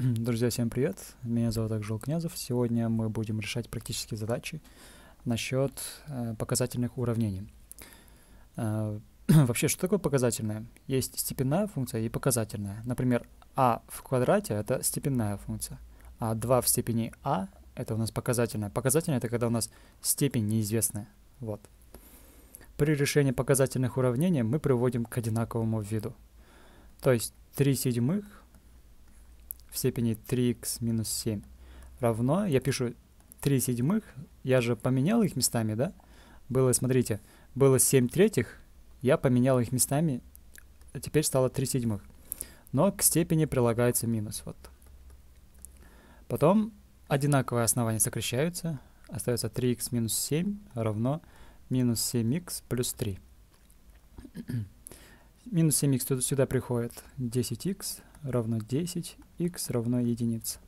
Друзья, всем привет! Меня зовут Акжел Князев. Сегодня мы будем решать практические задачи насчет э, показательных уравнений. Э, вообще, что такое показательное? Есть степенная функция и показательная. Например, а в квадрате — это степенная функция, а 2 в степени а — это у нас показательная. Показательная — это когда у нас степень неизвестная. Вот. При решении показательных уравнений мы приводим к одинаковому виду. То есть 3 седьмых в степени 3х минус 7 равно, я пишу 3 седьмых, я же поменял их местами, да? Было, смотрите, было 7 третьих, я поменял их местами, а теперь стало 3 седьмых. Но к степени прилагается минус, вот. Потом одинаковые основания сокращаются, остается 3х минус 7 равно минус 7х плюс 3. минус 7х сюда приходит 10х равно 10, x равно единице.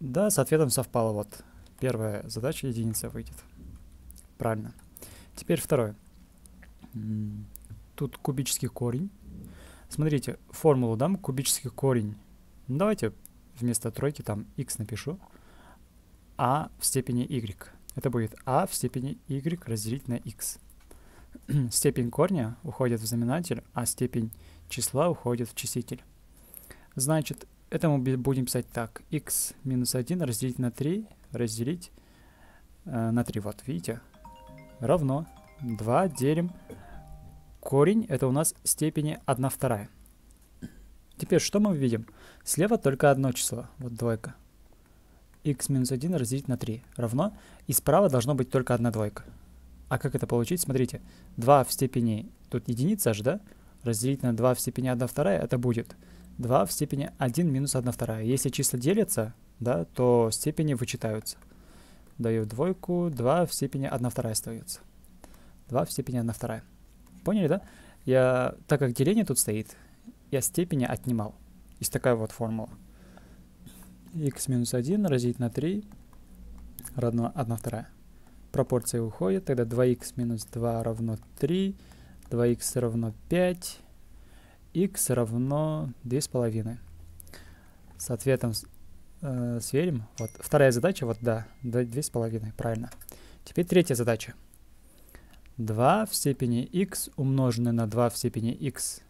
Да, с ответом совпало. Вот первая задача единица выйдет. Правильно. Теперь второе. Тут кубический корень. Смотрите, формулу дам, кубический корень. Ну, давайте вместо тройки там x напишу. а в степени y. Это будет а в степени y разделить на x. степень корня уходит в знаменатель, а степень числа уходит в числитель. Значит, это мы будем писать так. x минус 1 разделить на 3, разделить э, на 3. Вот, видите? Равно 2 делим. Корень это у нас степени 1 вторая. Теперь что мы видим? Слева только одно число, вот двойка. x минус 1 разделить на 3 равно. И справа должно быть только одна двойка. А как это получить? Смотрите, 2 в степени, тут единица аж, да? Разделить на 2 в степени 1 вторая, это будет 2 в степени 1 минус 1 вторая. Если числа делятся, да, то степени вычитаются. Даю двойку, 2 в степени 1 вторая остается. 2 в степени 1 вторая. Поняли, да? Я, так как деление тут стоит, я степени отнимал. Есть такая вот формула. x минус 1 разделить на 3 равно 1 вторая. Пропорция уходит, тогда 2x минус 2 равно 3, 2x равно 5, x равно 2,5. С ответом э, сверим. Вот вторая задача, вот да, 2,5, правильно. Теперь третья задача. 2 в степени x умноженное на 2 в степени x.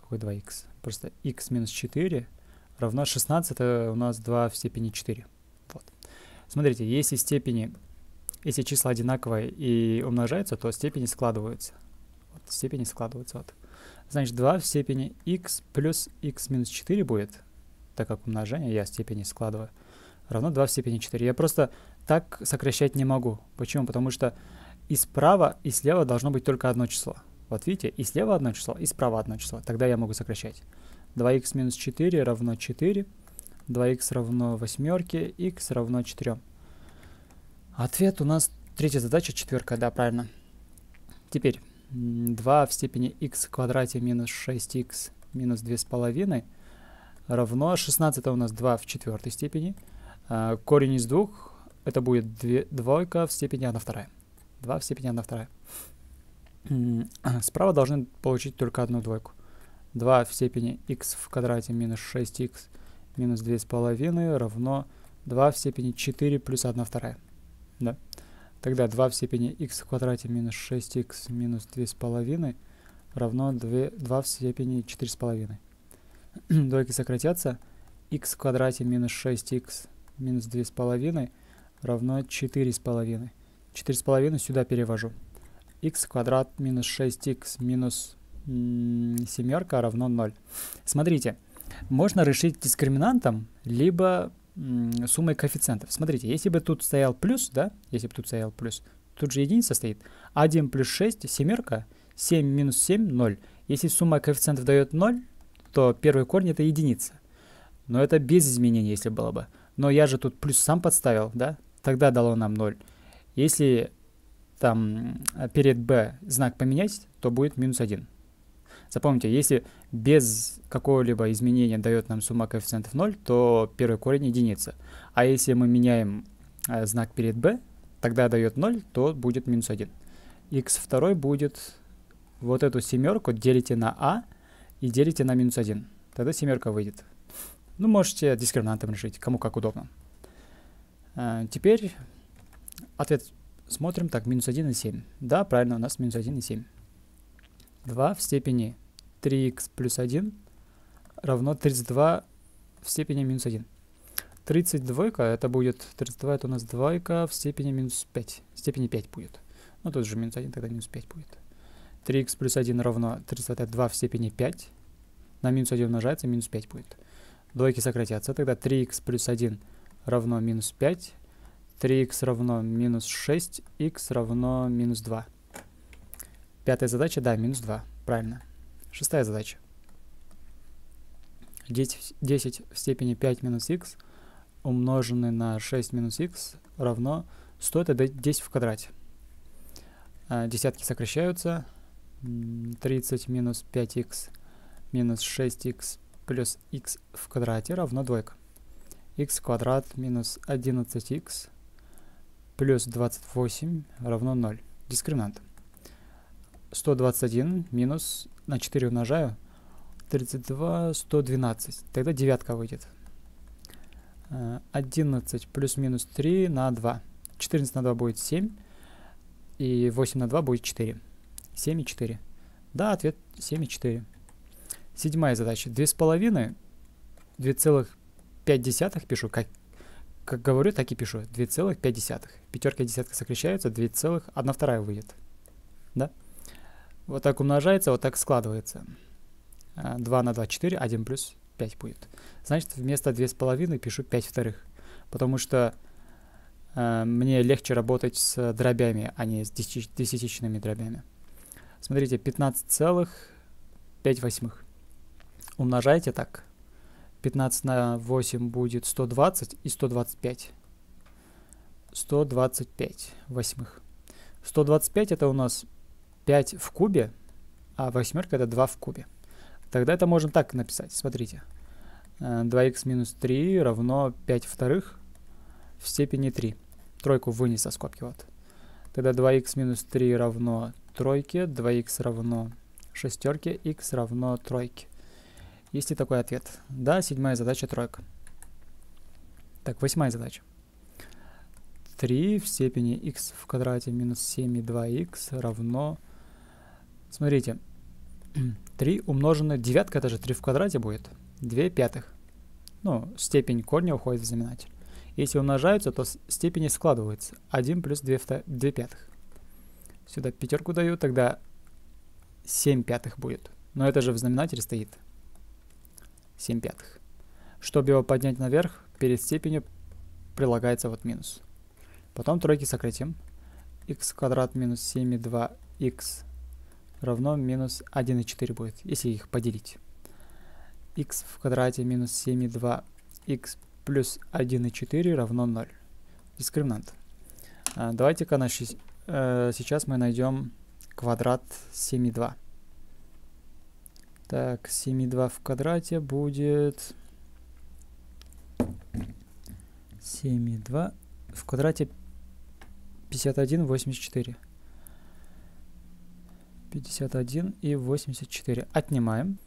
Какой 2x? Просто x минус 4 равно 16, это у нас 2 в степени 4. Вот. Смотрите, если степени, если числа одинаковые и умножаются, то степени складываются. Вот, степени складываются. Вот. Значит, 2 в степени x плюс x минус 4 будет, так как умножение я степени складываю, равно 2 в степени 4. Я просто так сокращать не могу. Почему? Потому что и справа, и слева должно быть только одно число. Вот видите, и слева одно число, и справа одно число. Тогда я могу сокращать. 2х минус 4 равно 4. 2х равно восьмерке, x равно 4. Ответ у нас третья задача, четверка, да, правильно. Теперь 2 в степени x в квадрате минус 6x минус 2,5 равно 16 у нас 2 в четвертой степени. А, корень из двух это будет 2, двойка в степени 1 вторая. 2 в степени 1 вторая. Справа должны получить только одну двойку. 2 в степени x в квадрате минус 6x минус 2,5 равно 2 в степени 4 плюс 1 вторая. Да. Тогда 2 в степени x в квадрате минус 6x минус 2,5 равно 2, 2 в степени 4,5. Двойки сократятся. x в квадрате минус 6x минус 2,5 равно 4,5. 4,5 сюда перевожу. x квадрат минус 6x минус семерка равно 0. Смотрите, можно решить дискриминантом, либо суммой коэффициентов. Смотрите, если бы тут стоял плюс, да, если бы тут стоял плюс, тут же единица стоит. 1 плюс 6, семерка, 7 минус 7, 0. Если сумма коэффициентов дает 0, то первый корень это единица. Но это без изменений, если было бы. Но я же тут плюс сам подставил, да, тогда дало нам 0. Если там перед b знак поменять, то будет минус 1. Запомните, если без какого-либо изменения дает нам сумма коэффициентов 0, то первый корень единица. А если мы меняем э, знак перед b, тогда дает 0, то будет минус 1. x второй будет вот эту семерку делите на а и делите на минус 1. Тогда семерка выйдет. Ну, можете дискриминантом решить, кому как удобно. А, теперь ответ смотрим. Так, минус 1 и 7. Да, правильно, у нас минус 1 и 7. 2 в степени 3х плюс 1 равно 32 в степени минус 1. 32 это будет, 32 это у нас двойка в степени минус 5. В степени 5 будет. Ну, тут же минус 1, тогда минус 5 будет. 3х плюс 1 равно 32 в степени 5. На минус 1 умножается, минус 5 будет. Двойки сократятся, тогда 3х плюс 1 равно минус 5. 3х равно минус 6, х равно минус 2. Пятая задача, да, минус 2, правильно. Шестая задача. 10, 10 в степени 5 минус х умноженное на 6 минус х равно 100, это 10 в квадрате. А, десятки сокращаются. 30 минус 5х минус 6х плюс х в квадрате равно двойка. х квадрат минус 11х плюс 28 равно 0. Дискриминант. 121 минус на 4 умножаю. 32, 112. Тогда девятка выйдет. 11 плюс-минус 3 на 2. 14 на 2 будет 7. И 8 на 2 будет 4. 7 и 4. Да, ответ 7 и 4. Седьмая задача. 2,5. 2,5 пишу. Как, как говорю, так и пишу. 2,5. Пятерка и десятка сокращаются. 2,1 вторая выйдет. Да? Вот так умножается, вот так складывается. 2 на 2, 4, 1 плюс 5 будет. Значит, вместо 2,5 пишу 5 вторых. Потому что э, мне легче работать с дробями, а не с десятичными дробями. Смотрите, 15,5 восьмых. Умножайте так. 15 на 8 будет 120 и 125. 125 восьмых. 125 это у нас 5 в кубе, а восьмерка это 2 в кубе. Тогда это можно так написать. Смотрите. 2х э, минус 3 равно 5 вторых в степени 3. Тройку вынес со скобки. Вот. Тогда 2х минус 3 равно тройке, 2х равно шестерке, х равно тройке. Есть ли такой ответ? Да, седьмая задача тройка. Так, восьмая задача. 3 в степени x в квадрате минус 7,2х равно... Смотрите, 3 умноженное... Девятка, это же 3 в квадрате будет. 2 пятых. Ну, степень корня уходит в знаменатель. Если умножаются, то степени складываются. 1 плюс 2, 2 пятых. Сюда пятерку даю, тогда 7 пятых будет. Но это же в знаменателе стоит. 7 пятых. Чтобы его поднять наверх, перед степенью прилагается вот минус. Потом тройки сократим. x квадрат минус 7,2x равно минус 1,4 будет, если их поделить. x в квадрате минус 7,2 x плюс 1,4 равно 0. Дискриминант. А, Давайте-ка э, сейчас мы найдем квадрат 7,2. Так, 7,2 в квадрате будет 7,2 в квадрате 51,84. 51 и 84. Отнимаем.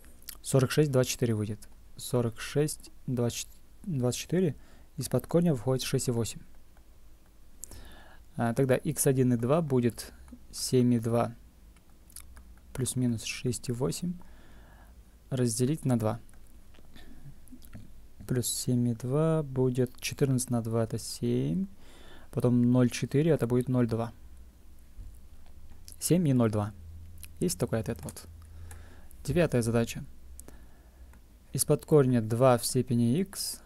46, 24 выйдет. 46, 20, 24. Из-под корня выходит 6 и 8. А, тогда x1 и 2 будет 7 и 2 плюс-минус 6 и 8 разделить на 2. Плюс 7 и 2 будет 14 на 2 это 7. Потом 0,4 это будет 0,2. 7 и 0,2. Есть такой ответ вот. Девятая задача. Из-под корня 2 в степени x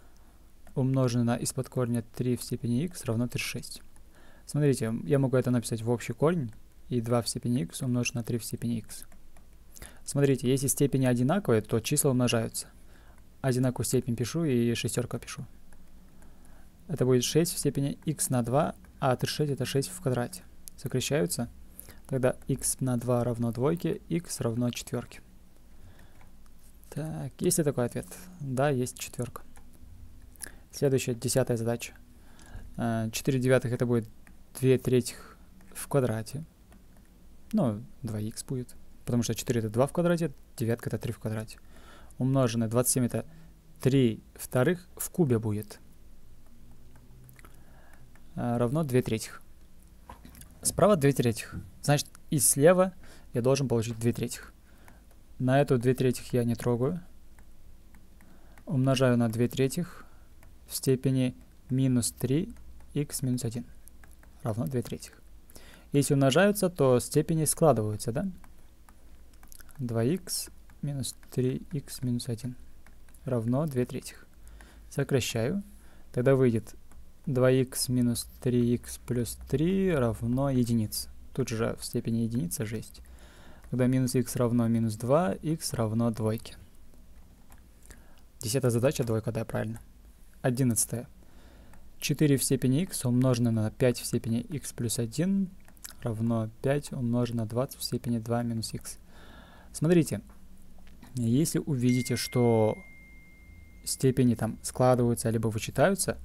умноженное на из-под корня 3 в степени x равно 36. Смотрите, я могу это написать в общий корень, и 2 в степени x умножить на 3 в степени x. Смотрите, если степени одинаковые, то числа умножаются. Одинаковую степень пишу и шестерка пишу. Это будет 6 в степени x на 2, а 36 это 6 в квадрате. Сокращаются. Тогда x на 2 равно двойке, x равно четверке. Так, есть ли такой ответ? Да, есть четверка. Следующая, десятая задача. 4 э, девятых это будет 2 третьих в квадрате. Ну, 2х будет. Потому что 4 это 2 в квадрате, девятка это 3 в квадрате. Умноженное 27 это 3 вторых в кубе будет а, равно 2 третьих. Справа 2 третьих. Значит, и слева я должен получить 2 третьих. На эту 2 третьих я не трогаю. Умножаю на 2 третьих в степени минус 3 x минус 1 равно 2 третьих. Если умножаются, то степени складываются, да? 2х минус 3х минус 1 равно 2 третьих. Сокращаю. Тогда выйдет 2х минус 3х плюс 3 равно единице. Тут же в степени единицы же есть. Когда минус х равно минус 2, х равно двойке. Десятая задача, двойка, да, правильно. Одиннадцатая. 4 в степени х умножено на 5 в степени х плюс 1 равно 5 умножено на 20 в степени 2 минус х. Смотрите, если увидите, что степени там складываются либо вычитаются,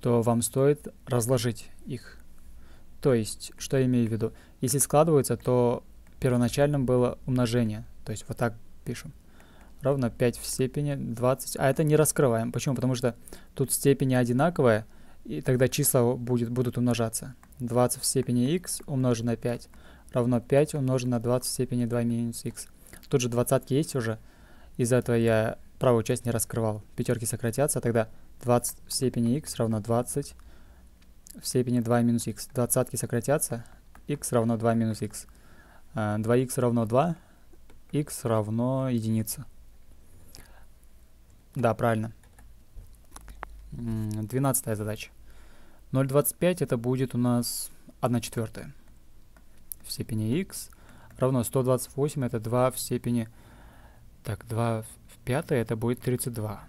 то вам стоит разложить их. То есть, что я имею в виду? Если складываются, то первоначальным было умножение. То есть вот так пишем. Равно 5 в степени 20. А это не раскрываем. Почему? Потому что тут степени одинаковые, и тогда числа будет, будут умножаться. 20 в степени x умножить на 5 равно 5 умножить на 20 в степени 2 минус x. Тут же двадцатки есть уже. Из-за этого я правую часть не раскрывал. Пятерки сократятся, тогда 20 в степени x равно 20 в степени 2 минус x. Двадцатки сократятся, x равно 2 минус x. 2x а, равно 2, x равно единица. Да, правильно. Двенадцатая задача. 0,25 это будет у нас 1 четвертая в степени x равно 128 это 2 в степени... Так, 2 в пятой это будет 32.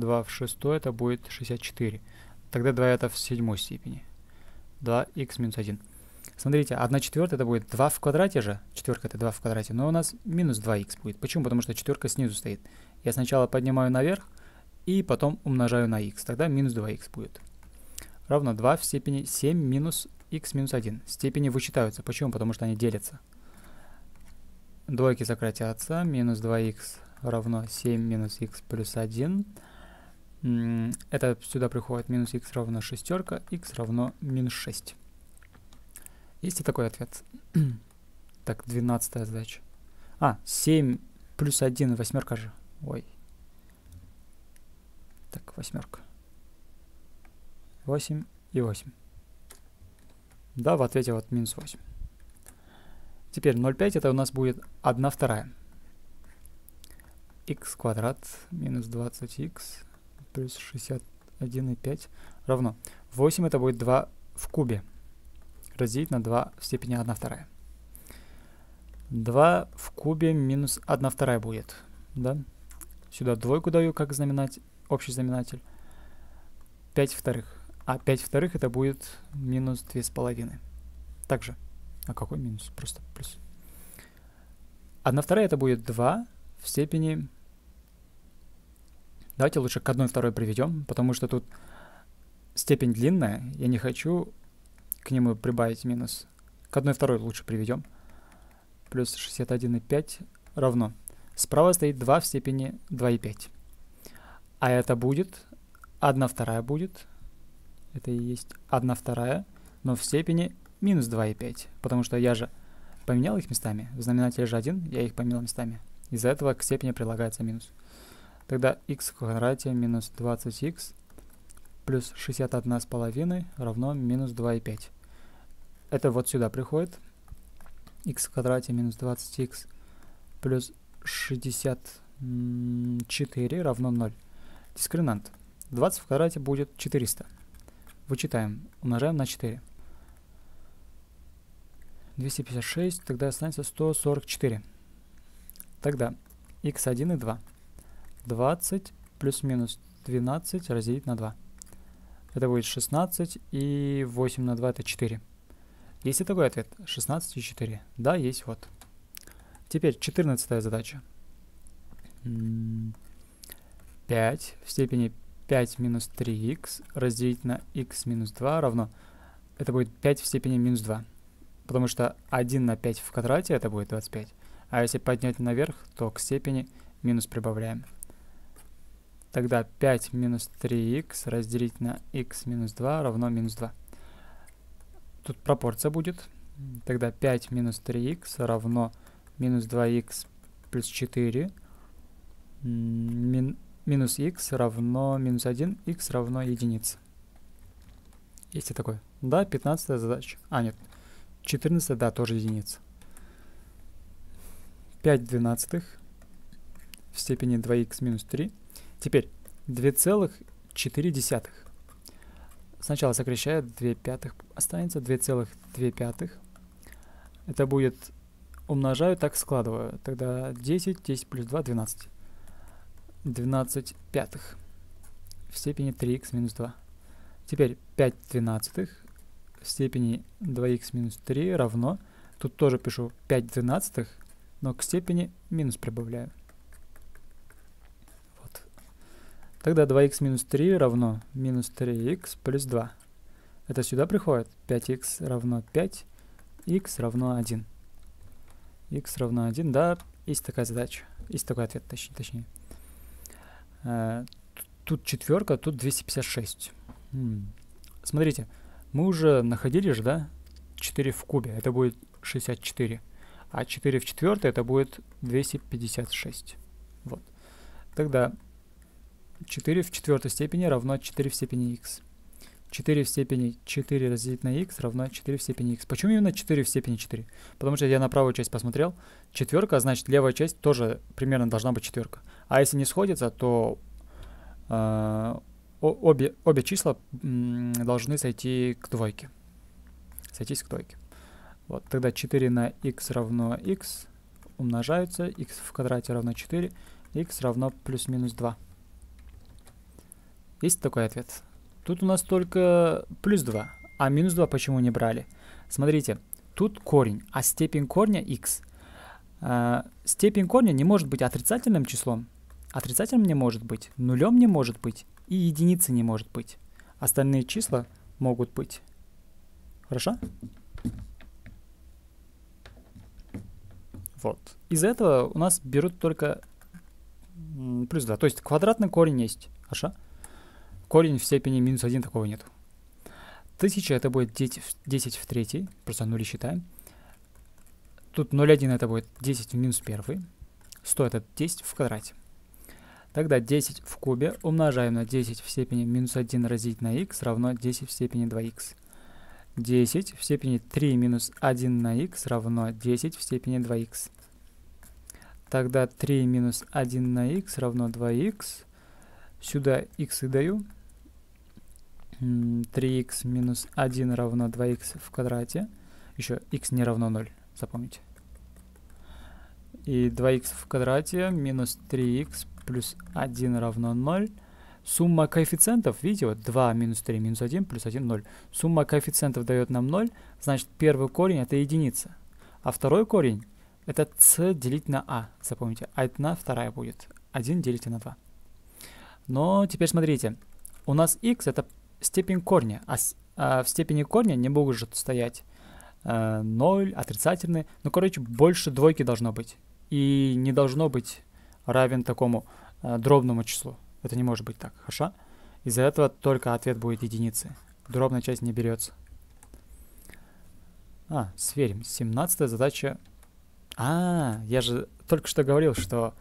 2 в шестой это будет 64. Тогда 2 это в седьмой степени. 2х минус 1. Смотрите, 1 четвертая это будет 2 в квадрате же. Четверка это 2 в квадрате. Но у нас минус 2х будет. Почему? Потому что четверка снизу стоит. Я сначала поднимаю наверх и потом умножаю на х. Тогда минус 2х будет. Равно 2 в степени 7 минус х минус 1. Степени вычитаются. Почему? Потому что они делятся. Двойки сократятся. Минус 2х равно 7 минус х плюс 1. Это сюда приходит минус х равно шестерка, х равно минус 6. Есть и такой ответ. так, 12 задача. А, 7 плюс 1, восьмерка же. Ой. Так, восьмерка. 8 и 8. Да, в ответе вот минус 8. Теперь 0,5 это у нас будет 1 вторая. x квадрат минус 20x плюс 61,5 равно. 8 это будет 2 в кубе. Разделить на 2 в степени 1 вторая. 2 в кубе минус 1 вторая будет. Да? Сюда двойку даю как знаменатель, общий знаменатель. 5 вторых. А 5 вторых это будет минус 2,5. Также. А какой минус? Просто плюс. 1 вторая это будет 2 в степени... Давайте лучше к 1 второй приведем, потому что тут степень длинная. Я не хочу к нему прибавить минус. К 1 второй лучше приведем. Плюс 61,5 равно. Справа стоит 2 в степени 2,5. А это будет 1 вторая будет. Это и есть 1 вторая, но в степени минус 2,5, потому что я же поменял их местами. В знаменателе же 1, я их поменял местами. Из-за этого к степени прилагается минус. Тогда x в квадрате минус 20x плюс 61,5 равно минус 2,5. Это вот сюда приходит. x в квадрате минус 20x плюс 64 равно 0. Дискриминант. 20 в квадрате будет 400. Вычитаем. Умножаем на 4. 256, тогда останется 144. Тогда x1 и 2. 20 плюс-минус 12 разделить на 2. Это будет 16 и 8 на 2 это 4. Есть и такой ответ. 16 и 4. Да, есть вот. Теперь 14 задача. 5 в степени 5 минус 3х разделить на х минус 2 равно... Это будет 5 в степени минус 2. Потому что 1 на 5 в квадрате это будет 25. А если поднять наверх, то к степени минус прибавляем. Тогда 5 минус 3х разделить на х минус 2 равно минус 2. Тут пропорция будет. Тогда 5 минус 3х равно минус 2х плюс 4. Мин, минус х равно минус 1, х равно единице. Есть и такое. Да, 15 задача. А, нет. 14, да, тоже единица. 5 двенадцатых в степени 2х минус 3. Теперь 2,4. Сначала сокращаю 2 пятых, останется 2,2 пятых. Это будет умножаю, так складываю. Тогда 10, 10 плюс 2, 12. 12 пятых в степени 3х минус 2. Теперь 5 двенадцатых в степени 2х минус 3 равно, тут тоже пишу 5 двенадцатых, но к степени минус прибавляю. Вот. Тогда 2х минус 3 равно минус 3х плюс 2. Это сюда приходит 5х равно 5, х равно 1. х равно 1, да, есть такая задача, есть такой ответ, точнее. точнее. Э, тут четверка, тут 256. М Смотрите, мы уже находили же, да, 4 в кубе, это будет 64. А 4 в четвертой это будет 256. Вот. Тогда 4 в четвертой степени равно 4 в степени x. 4 в степени 4 разделить на x равно 4 в степени x. Почему именно 4 в степени 4? Потому что я на правую часть посмотрел. Четверка, значит левая часть тоже примерно должна быть четверка. А если не сходится, то э, обе, обе числа должны сойти к двойке. Сойтись к двойке. Вот, тогда 4 на x равно x умножаются, x в квадрате равно 4, x равно плюс-минус 2. Есть такой ответ? Тут у нас только плюс 2, а минус 2 почему не брали? Смотрите, тут корень, а степень корня x. Э, степень корня не может быть отрицательным числом, отрицательным не может быть, нулем не может быть и единицы не может быть. Остальные числа могут быть. Хорошо? Вот. Из этого у нас берут только плюс 2. То есть квадратный корень есть. Хорошо? Корень в степени минус 1 такого нет. 1000 это будет 10, 10 в третьей. Просто нули считаем. Тут 0,1 это будет 10 в минус 1. 100 это 10 в квадрате. Тогда 10 в кубе умножаем на 10 в степени минус 1 разделить на х равно 10 в степени 2х. 10 в степени 3 минус 1 на х равно 10 в степени 2х. Тогда 3 минус 1 на х равно 2х. Сюда х и даю. 3х минус 1 равно 2х в квадрате. Еще х не равно 0, запомните. И 2х в квадрате минус 3х плюс 1 равно 0. Сумма коэффициентов, видите, вот 2 минус 3 минус 1 плюс 1 0. Сумма коэффициентов дает нам 0, значит первый корень это единица. А второй корень это c делить на a, запомните. А 1 вторая будет. 1 делите на 2. Но теперь смотрите, у нас x это степень корня, а, с, а в степени корня не может стоять э, 0, отрицательный. Ну, короче, больше двойки должно быть. И не должно быть равен такому э, дробному числу. Это не может быть так, хорошо? Из-за этого только ответ будет единицы. Дробная часть не берется. А, сверим. 17 задача. А, я же только что говорил, что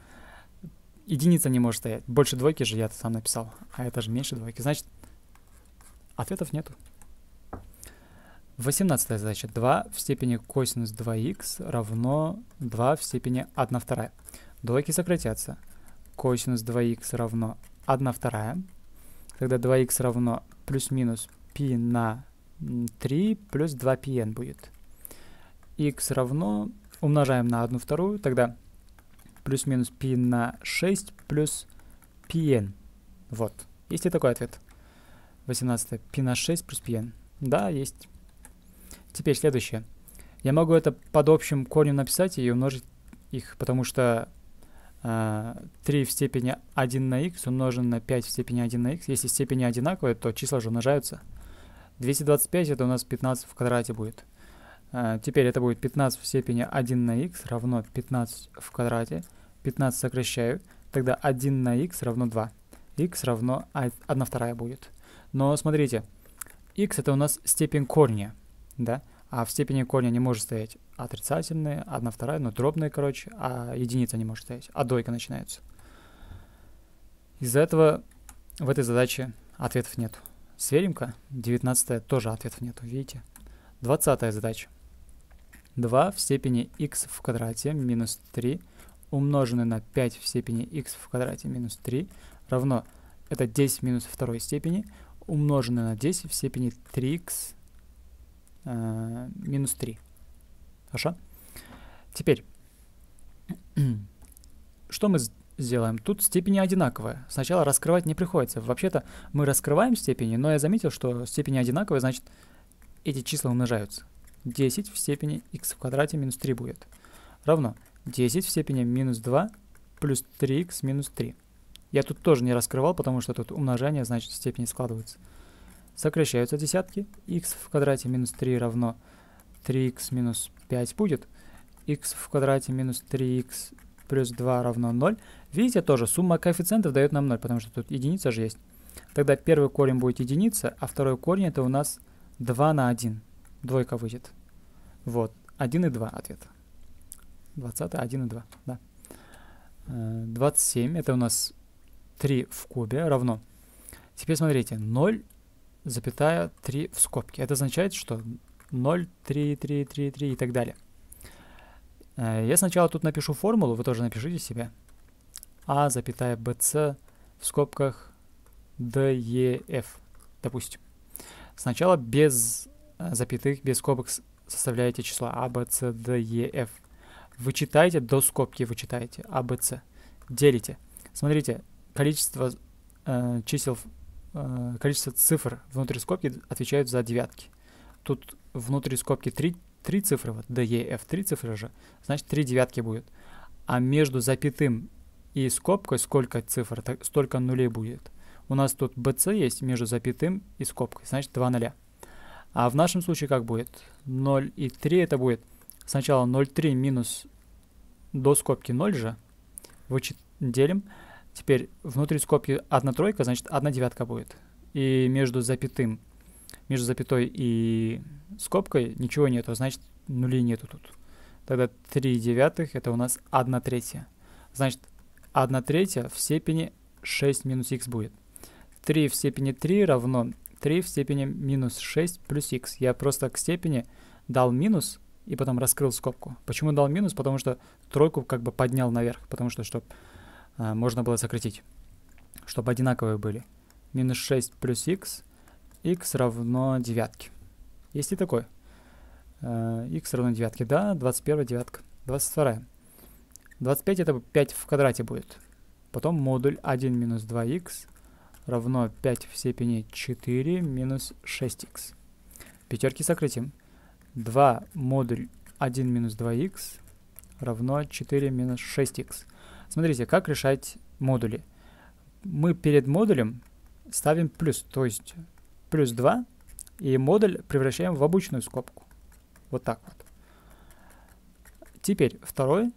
единица не может стоять. Больше двойки же я сам написал. А это же меньше двойки. Значит, ответов нету. 18 задача. 2 в степени косинус 2х равно 2 в степени 1 вторая. Двойки сократятся. Косинус 2х равно 1 вторая. Тогда 2х равно плюс-минус π на 3 плюс 2πn будет. х равно, умножаем на 1 вторую, тогда плюс-минус π на 6 плюс πn. Вот. Есть ли такой ответ? 18. π на 6 плюс πn. Да, есть. Теперь следующее. Я могу это под общим корнем написать и умножить их, потому что 3 э, в степени 1 на x умножен на 5 в степени 1 на x. Если степени одинаковые, то числа же умножаются. 225 это у нас 15 в квадрате будет. Uh, теперь это будет 15 в степени 1 на x равно 15 в квадрате. 15 сокращаю. Тогда 1 на x равно 2. x равно 1 вторая будет. Но смотрите, x это у нас степень корня, да? А в степени корня не может стоять отрицательные, 1 вторая, но дробные, короче, а единица не может стоять, а дойка начинается. Из-за этого в этой задаче ответов нет. Сверим-ка. 19 тоже ответов нету, видите? 20 задача. 2 в степени x в квадрате минус 3 умноженное на 5 в степени x в квадрате минус 3 равно, это 10 минус второй степени, умноженное на 10 в степени 3x э, минус 3. Хорошо? Теперь, что мы сделаем. Тут степени одинаковые. Сначала раскрывать не приходится. Вообще-то мы раскрываем степени, но я заметил, что степени одинаковые, значит, эти числа умножаются. 10 в степени x в квадрате минус 3 будет. Равно 10 в степени минус 2 плюс 3x минус 3. Я тут тоже не раскрывал, потому что тут умножение, значит, степени складываются. Сокращаются десятки. x в квадрате минус 3 равно 3x минус 5 будет. x в квадрате минус 3x плюс 2 равно 0. Видите, тоже сумма коэффициентов дает нам 0, потому что тут единица же есть. Тогда первый корень будет единица, а второй корень это у нас 2 на 1. Двойка выйдет. Вот, 1 и 2 ответа. 20, 1 и 2, да. 27, э, это у нас 3 в кубе равно. Теперь смотрите, 0, запятая 3 в скобке. Это означает, что 0, 3, 3, 3, 3 и так далее. Э, я сначала тут напишу формулу, вы тоже напишите себе. А, запятая, bc в скобках def, допустим. Сначала без э, запятых, без скобок составляете число а, b, c, d, e, f. Вычитайте до скобки, вычитаете а, b, c. Делите. Смотрите, количество э, чисел, э, количество цифр внутри скобки отвечают за девятки. Тут внутри скобки 3 три цифры, вот DEF, три цифры же, значит три девятки будет. А между запятым и скобкой сколько цифр, так, столько нулей будет. У нас тут BC есть между запятым и скобкой, значит 2 нуля. А в нашем случае как будет? 0 и 3 это будет сначала 0,3 минус до скобки 0 же, вычет, делим. Теперь внутри скобки 1 тройка, значит 1 девятка будет. И между запятым между запятой и скобкой ничего нету, значит нулей нету тут. Тогда 3 девятых это у нас 1 третья. Значит 1 третья в степени 6 минус х будет. 3 в степени 3 равно 3 в степени минус 6 плюс х. Я просто к степени дал минус и потом раскрыл скобку. Почему дал минус? Потому что тройку как бы поднял наверх, потому что чтобы а, можно было сократить, чтобы одинаковые были. Минус 6 плюс х x равно девятке. Есть и такой. x равно девятке, да, 21 девятка. 22. 25 это 5 в квадрате будет. Потом модуль 1 минус 2х равно 5 в степени 4 минус 6х. Пятерки сократим. 2 модуль 1 минус 2х равно 4 минус 6х. Смотрите, как решать модули. Мы перед модулем ставим плюс, то есть плюс 2, и модуль превращаем в обычную скобку. Вот так вот. Теперь второй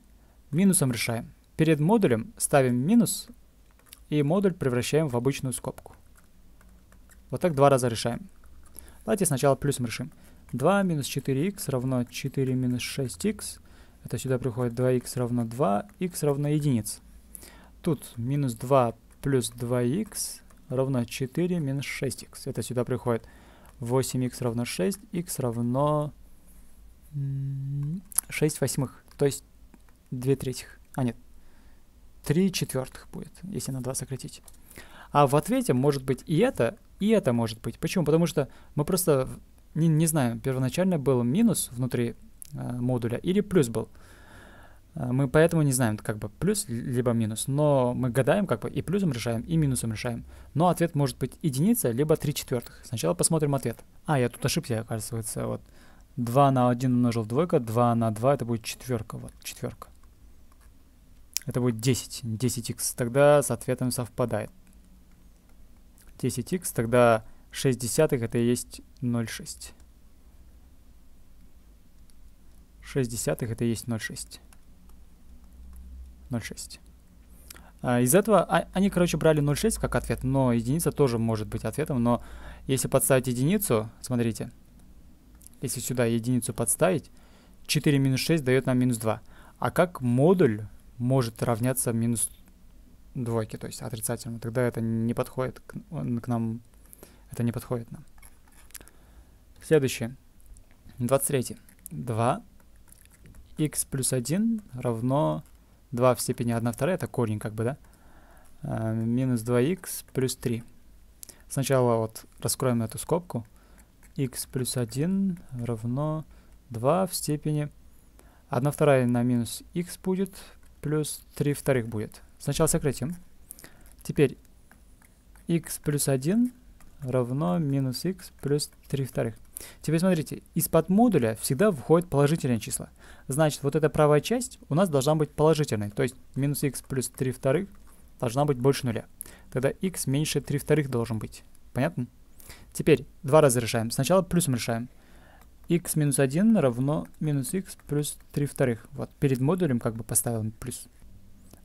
минусом решаем. Перед модулем ставим минус, и модуль превращаем в обычную скобку. Вот так два раза решаем. Давайте сначала плюсом решим. 2 минус 4х равно 4 минус 6х. Это сюда приходит 2х равно 2, х равно единица. Тут минус 2 плюс 2х равно 4 минус 6х. Это сюда приходит 8х равно 6, х равно 6 восьмых, то есть 2 третьих. А нет, 3 четвертых будет, если на 2 сократить. А в ответе может быть и это, и это может быть. Почему? Потому что мы просто не, не знаем, первоначально был минус внутри модуля или плюс был. А, мы поэтому не знаем, как бы плюс либо минус, но мы гадаем, как бы и плюсом решаем, и минусом решаем. Но ответ может быть единица, либо 3 четвертых. Сначала посмотрим ответ. А, я тут ошибся, оказывается, вот 2 на 1 умножил двойка, 2 на 2 это будет четверка, вот, четверка. Это будет 10, 10х, тогда с ответом совпадает. 10х, тогда 6 десятых это и есть 0,6. 6 десятых это и есть 0,6. 0,6. А, из этого а, они, короче, брали 0,6 как ответ, но единица тоже может быть ответом. Но если подставить единицу, смотрите, если сюда единицу подставить, 4 минус 6 дает нам минус 2. А как модуль может равняться минус двойке, то есть отрицательному? Тогда это не подходит к, к нам, это не подходит нам. Следующее. 23. 2 x плюс 1 равно 2 в степени 1 вторая, это корень как бы, да? А, минус 2х плюс 3. Сначала вот раскроем эту скобку. x плюс 1 равно 2 в степени 1 вторая на минус x будет, плюс 3 вторых будет. Сначала сократим. Теперь x плюс 1 равно минус x плюс 3 вторых. Теперь смотрите, из-под модуля всегда входят положительные числа. Значит, вот эта правая часть у нас должна быть положительной. То есть минус x плюс 3 вторых должна быть больше нуля. Тогда x меньше 3 вторых должен быть. Понятно? Теперь два раза решаем. Сначала плюсом решаем. x минус 1 равно минус x плюс 3 вторых. Вот перед модулем как бы поставил плюс.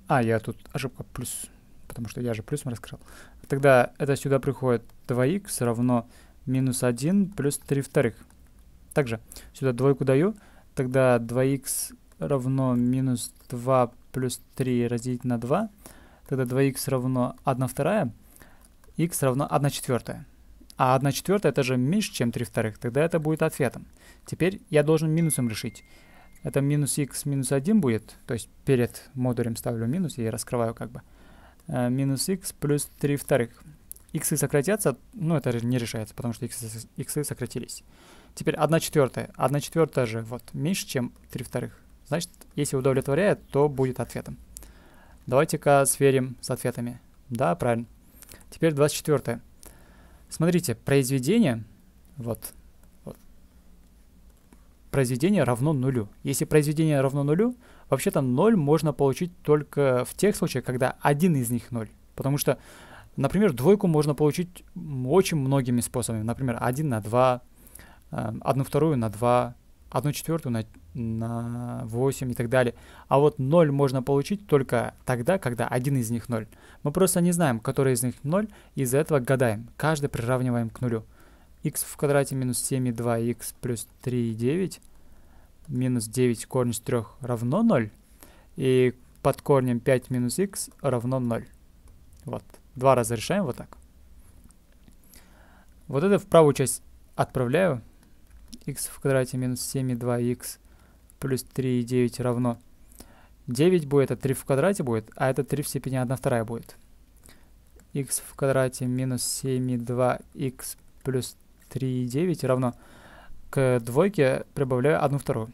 А, я тут ошибка плюс, потому что я же плюсом раскрыл. Тогда это сюда приходит 2x равно минус 1 плюс 3 вторых. Также сюда двойку даю, тогда 2х равно минус 2 плюс 3 разделить на 2, тогда 2х равно 1 вторая, х равно 1 четвертая. А 1 четвертая это же меньше, чем 3 вторых, тогда это будет ответом. Теперь я должен минусом решить. Это минус х минус 1 будет, то есть перед модулем ставлю минус и раскрываю как бы. Э, минус х плюс 3 вторых иксы сократятся, ну, это не решается, потому что иксы, сократились. Теперь 1 четвертая. 1 четвертая же вот меньше, чем 3 вторых. Значит, если удовлетворяет, то будет ответом. Давайте-ка сверим с ответами. Да, правильно. Теперь 24. Смотрите, произведение, вот, вот, произведение равно нулю. Если произведение равно нулю, вообще-то 0 можно получить только в тех случаях, когда один из них 0. Потому что Например, двойку можно получить очень многими способами. Например, 1 на 2, эм, одну вторую на 2, одну четвертую на, на 8 и так далее. А вот 0 можно получить только тогда, когда один из них 0. Мы просто не знаем, который из них 0, и из-за этого гадаем. Каждый приравниваем к нулю. x в квадрате минус 7,2, x плюс 3,9, минус 9 корень из 3 равно 0, и под корнем 5 минус x равно 0. Вот. Два раза решаем вот так. Вот это в правую часть отправляю. x в квадрате минус 7,2x плюс 3,9 равно 9 будет, это 3 в квадрате будет, а это 3 в степени 1 вторая будет. x в квадрате минус 7,2x плюс 3,9 равно к двойке прибавляю 1 вторую.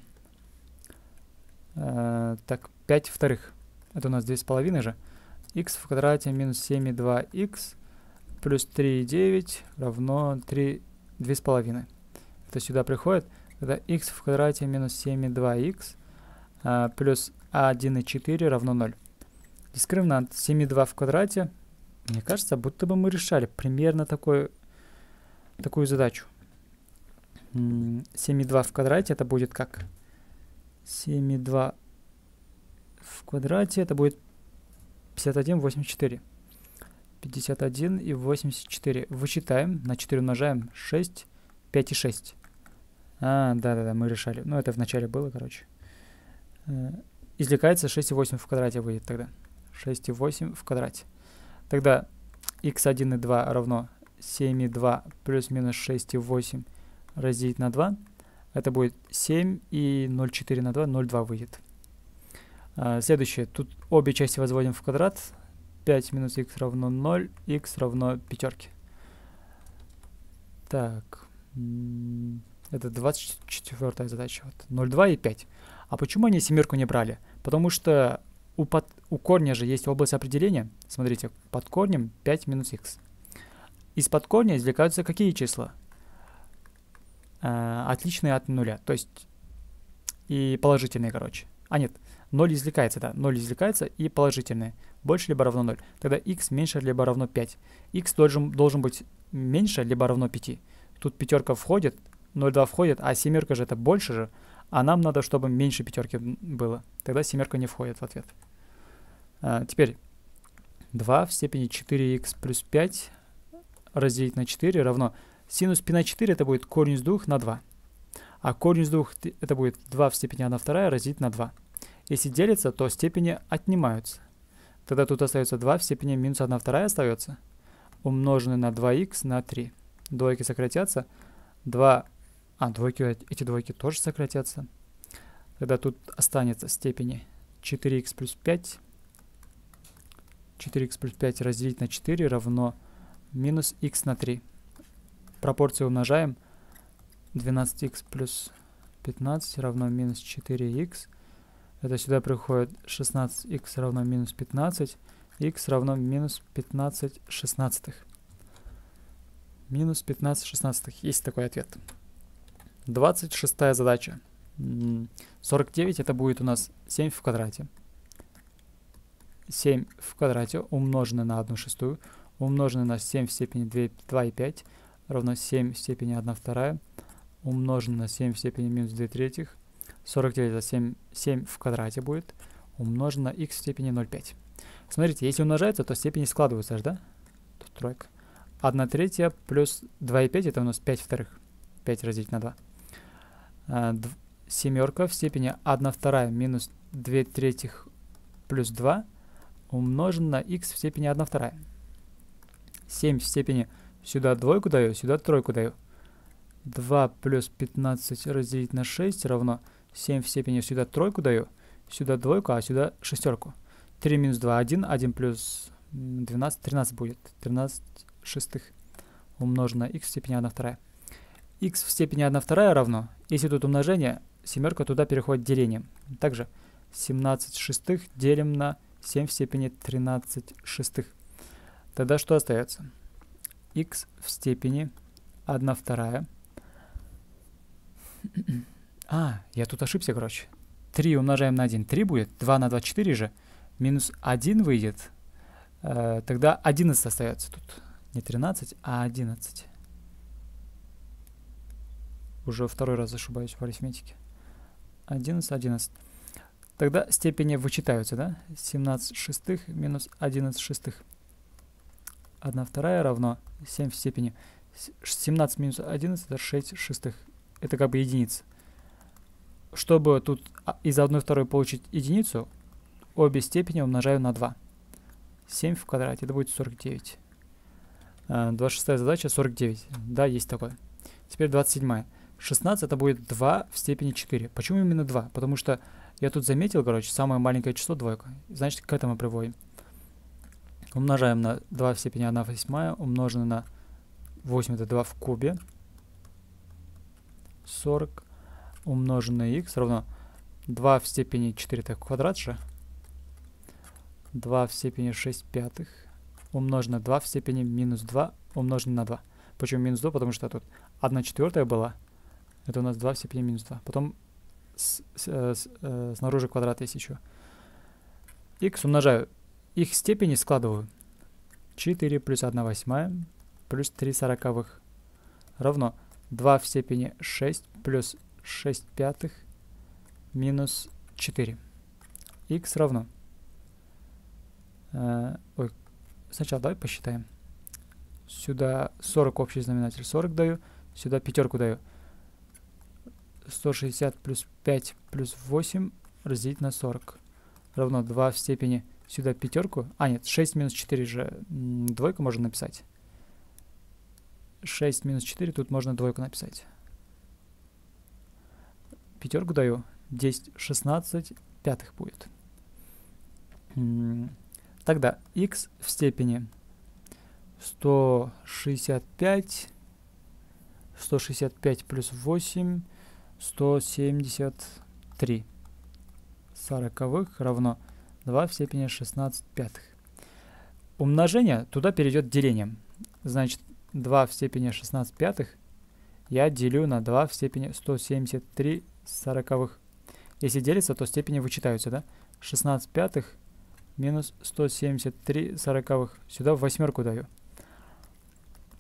Э, так, 5 вторых. Это у нас 2,5 же x в квадрате минус 7,2x плюс 3,9 равно 3, 2,5. Это сюда приходит. Тогда x в квадрате минус 7,2x а, плюс 1,4 равно 0. Дискриминант 7,2 в квадрате. Мне кажется, будто бы мы решали примерно такой, такую задачу. 7,2 в квадрате это будет как? 7,2 в квадрате это будет 51, 84. 51 и 84. Вычитаем, на 4 умножаем. 6, 5 и 6. А, да-да-да, мы решали. Ну, это в начале было, короче. Э, извлекается 6 и 8 в квадрате выйдет тогда. 6 и 8 в квадрате. Тогда x1 и 2 равно 7 и 2 плюс-минус 6 и 8 разделить на 2. Это будет 7 и 0,4 на 2, 0,2 выйдет. А, следующее. Тут обе части возводим в квадрат. 5 минус x равно 0, x равно пятерке. Так. Это 24 задача. Вот. 0,2 и 5. А почему они семерку не брали? Потому что у, под, у корня же есть область определения. Смотрите, под корнем 5 минус x. Из-под корня извлекаются какие числа? Э, отличные от нуля. То есть и положительные, короче. А нет, 0 извлекается, да, 0 извлекается и положительное. Больше либо равно 0. Тогда x меньше либо равно 5. x должен, должен быть меньше либо равно 5. Тут пятерка входит, 0,2 входит, а семерка же это больше же. А нам надо, чтобы меньше пятерки было. Тогда семерка не входит в ответ. А, теперь 2 в степени 4х плюс 5 разделить на 4 равно синус π на 4 это будет корень из 2 на 2. А корень из 2 это будет 2 в степени 1 вторая разделить на 2. Если делится, то степени отнимаются. Тогда тут остается 2 в степени минус 1 вторая остается, умноженное на 2х на 3. Двойки сократятся. 2, а, двойки, эти двойки тоже сократятся. Тогда тут останется степени 4х плюс 5. 4х плюс 5 разделить на 4 равно минус х на 3. Пропорцию умножаем. 12х плюс 15 равно минус 4х. Это сюда приходит 16х равно минус 15. х равно минус 15 шестнадцатых. Минус 15 шестнадцатых. Есть такой ответ. 26 задача. 49 это будет у нас 7 в квадрате. 7 в квадрате умноженное на 1 шестую умноженное на 7 в степени 2, 2 и 5 равно 7 в степени 1 вторая умноженное на 7 в степени минус 2 третьих. 49 это 7, 7 в квадрате будет умножено на x в степени 0,5. Смотрите, если умножается, то степени складываются аж, да? Тут тройка. 1 третья плюс 2,5 это у нас 5 вторых. 5 разделить на 2. А, семерка в степени 1 вторая минус 2 третьих плюс 2 умножен на x в степени 1 вторая. 7 в степени сюда двойку даю, сюда тройку даю. 2 плюс 15 разделить на 6 равно 7 в степени сюда тройку даю, сюда двойку, а сюда шестерку. 3 минус 2, 1, 1 плюс 12, 13 будет. 13 шестых умножено на x в степени 1 вторая. x в степени 1 вторая равно, если тут умножение, семерка туда переходит делением. Также 17 шестых делим на 7 в степени 13 шестых. Тогда что остается? x в степени 1 вторая. А, я тут ошибся, короче. 3 умножаем на 1. 3 будет. 2 на 2, 4 же. Минус 1 выйдет. Э, тогда 11 остается тут. Не 13, а 11. Уже второй раз ошибаюсь в арифметике. 11, 11. Тогда степени вычитаются, да? 17 шестых минус 11 шестых. 1 вторая равно 7 в степени. 17 минус 11 это 6 шестых. Это как бы единица. Чтобы тут а, из 1 второй получить единицу, обе степени умножаю на 2. 7 в квадрате, это будет 49. 26 задача 49. Да, есть такое. Теперь 27. 16 это будет 2 в степени 4. Почему именно 2? Потому что я тут заметил, короче, самое маленькое число двойка. Значит, к этому приводим. Умножаем на 2 в степени 1 восьмая, умноженное на 8, это 2 в кубе. 40 умноженное x равно 2 в степени 4, это квадрат же. 2 в степени 6 пятых умножить на 2 в степени минус 2 умножить на 2. Почему минус 2? Потому что тут 1 четвертая была. Это у нас 2 в степени минус 2. Потом с, с, э, с, э, снаружи квадрат есть еще. x умножаю. Их степени складываю. 4 плюс 1 восьмая плюс 3 сороковых равно 2 в степени 6 плюс 6 пятых минус 4. x равно. Э, ой, Сначала давай посчитаем. Сюда 40 общий знаменатель 40 даю. Сюда пятерку даю. 160 плюс 5 плюс 8 разделить на 40. Равно 2 в степени сюда пятерку. А, нет, 6 минус 4 же двойку можно написать. 6 минус 4 тут можно двойку написать. Пятерку даю. 10, 16 пятых будет. Тогда x в степени 165, 165 плюс 8, 173 сороковых равно 2 в степени 16 пятых. Умножение туда перейдет делением. Значит, 2 в степени 16 пятых я делю на 2 в степени 173 сороковых. Если делится, то степени вычитаются, да? 16 пятых минус 173 сороковых. Сюда в восьмерку даю.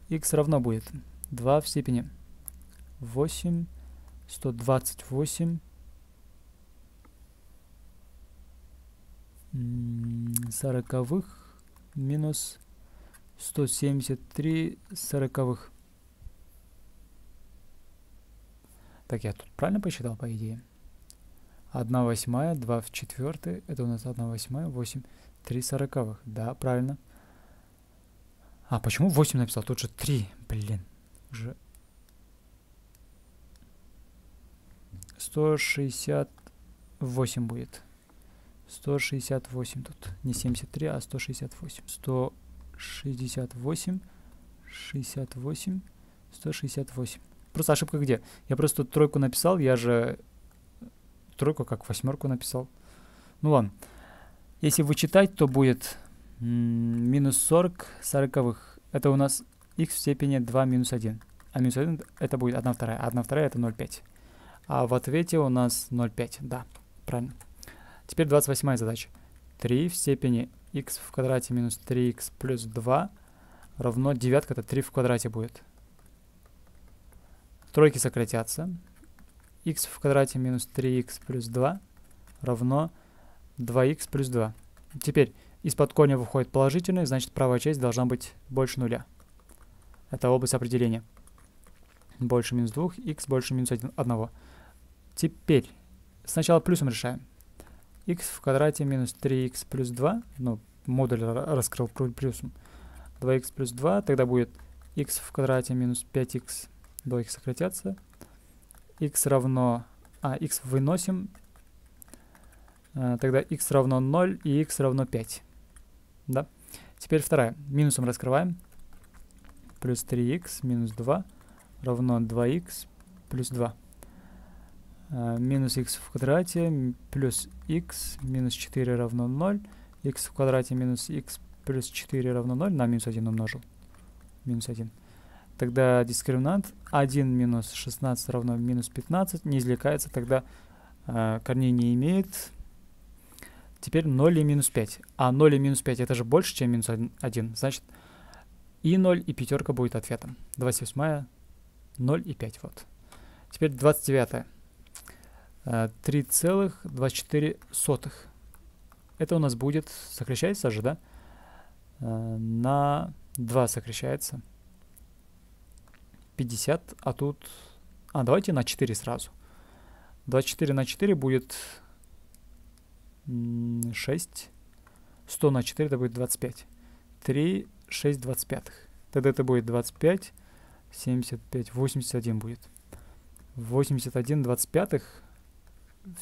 x равно будет 2 в степени 8, 128 сороковых минус 173 сороковых. Так, я тут правильно посчитал, по идее? 1 восьмая, 2 в четвертой, это у нас 1 восьмая, 8, 3 сороковых. Да, правильно. А, почему 8 написал? Тут же 3, блин. Уже 168 будет. 168 тут. Не 73, а 168. 168, 68, 168. Просто ошибка где? Я просто тройку написал, я же тройку как восьмерку написал. Ну ладно. Если вычитать, то будет минус 40 сороковых. Это у нас x в степени 2 минус 1. А минус 1 это будет 1 вторая. А 1 вторая это 0,5. А в ответе у нас 0,5. Да, правильно. Теперь 28 задача. 3 в степени x в квадрате минус 3x плюс 2 равно девятка, это 3 в квадрате будет. Тройки сократятся. x в квадрате минус 3x плюс 2 равно 2x плюс 2. Теперь из-под корня выходит положительный, значит правая часть должна быть больше нуля. Это область определения. Больше минус 2, x больше минус 1. Теперь сначала плюсом решаем. x в квадрате минус 3x плюс 2, ну, модуль раскрыл плюсом. 2x плюс 2, тогда будет x в квадрате минус 5x, двойки сократятся. x равно, а, x выносим, а, тогда x равно 0 и x равно 5. Да? Теперь вторая. Минусом раскрываем. Плюс 3x минус 2 равно 2x плюс 2. А, минус x в квадрате плюс x минус 4 равно 0. x в квадрате минус x плюс 4 равно 0 на минус 1 умножил. Минус 1. Тогда дискриминант 1 минус 16 равно минус 15 не извлекается, тогда э, корней не имеет. Теперь 0 и минус 5. А 0 и минус 5 это же больше, чем минус 1. Значит, и 0, и пятерка будет ответом. 28, 0 и 5. Вот. Теперь 29. 3,24. Э, это у нас будет, сокращается же, да? Э, на 2 сокращается. 50, а тут... А, давайте на 4 сразу. 24 на 4 будет 6. 100 на 4 это будет 25. 3, 6, 25. Тогда это будет 25, 75, 81 будет. 81 25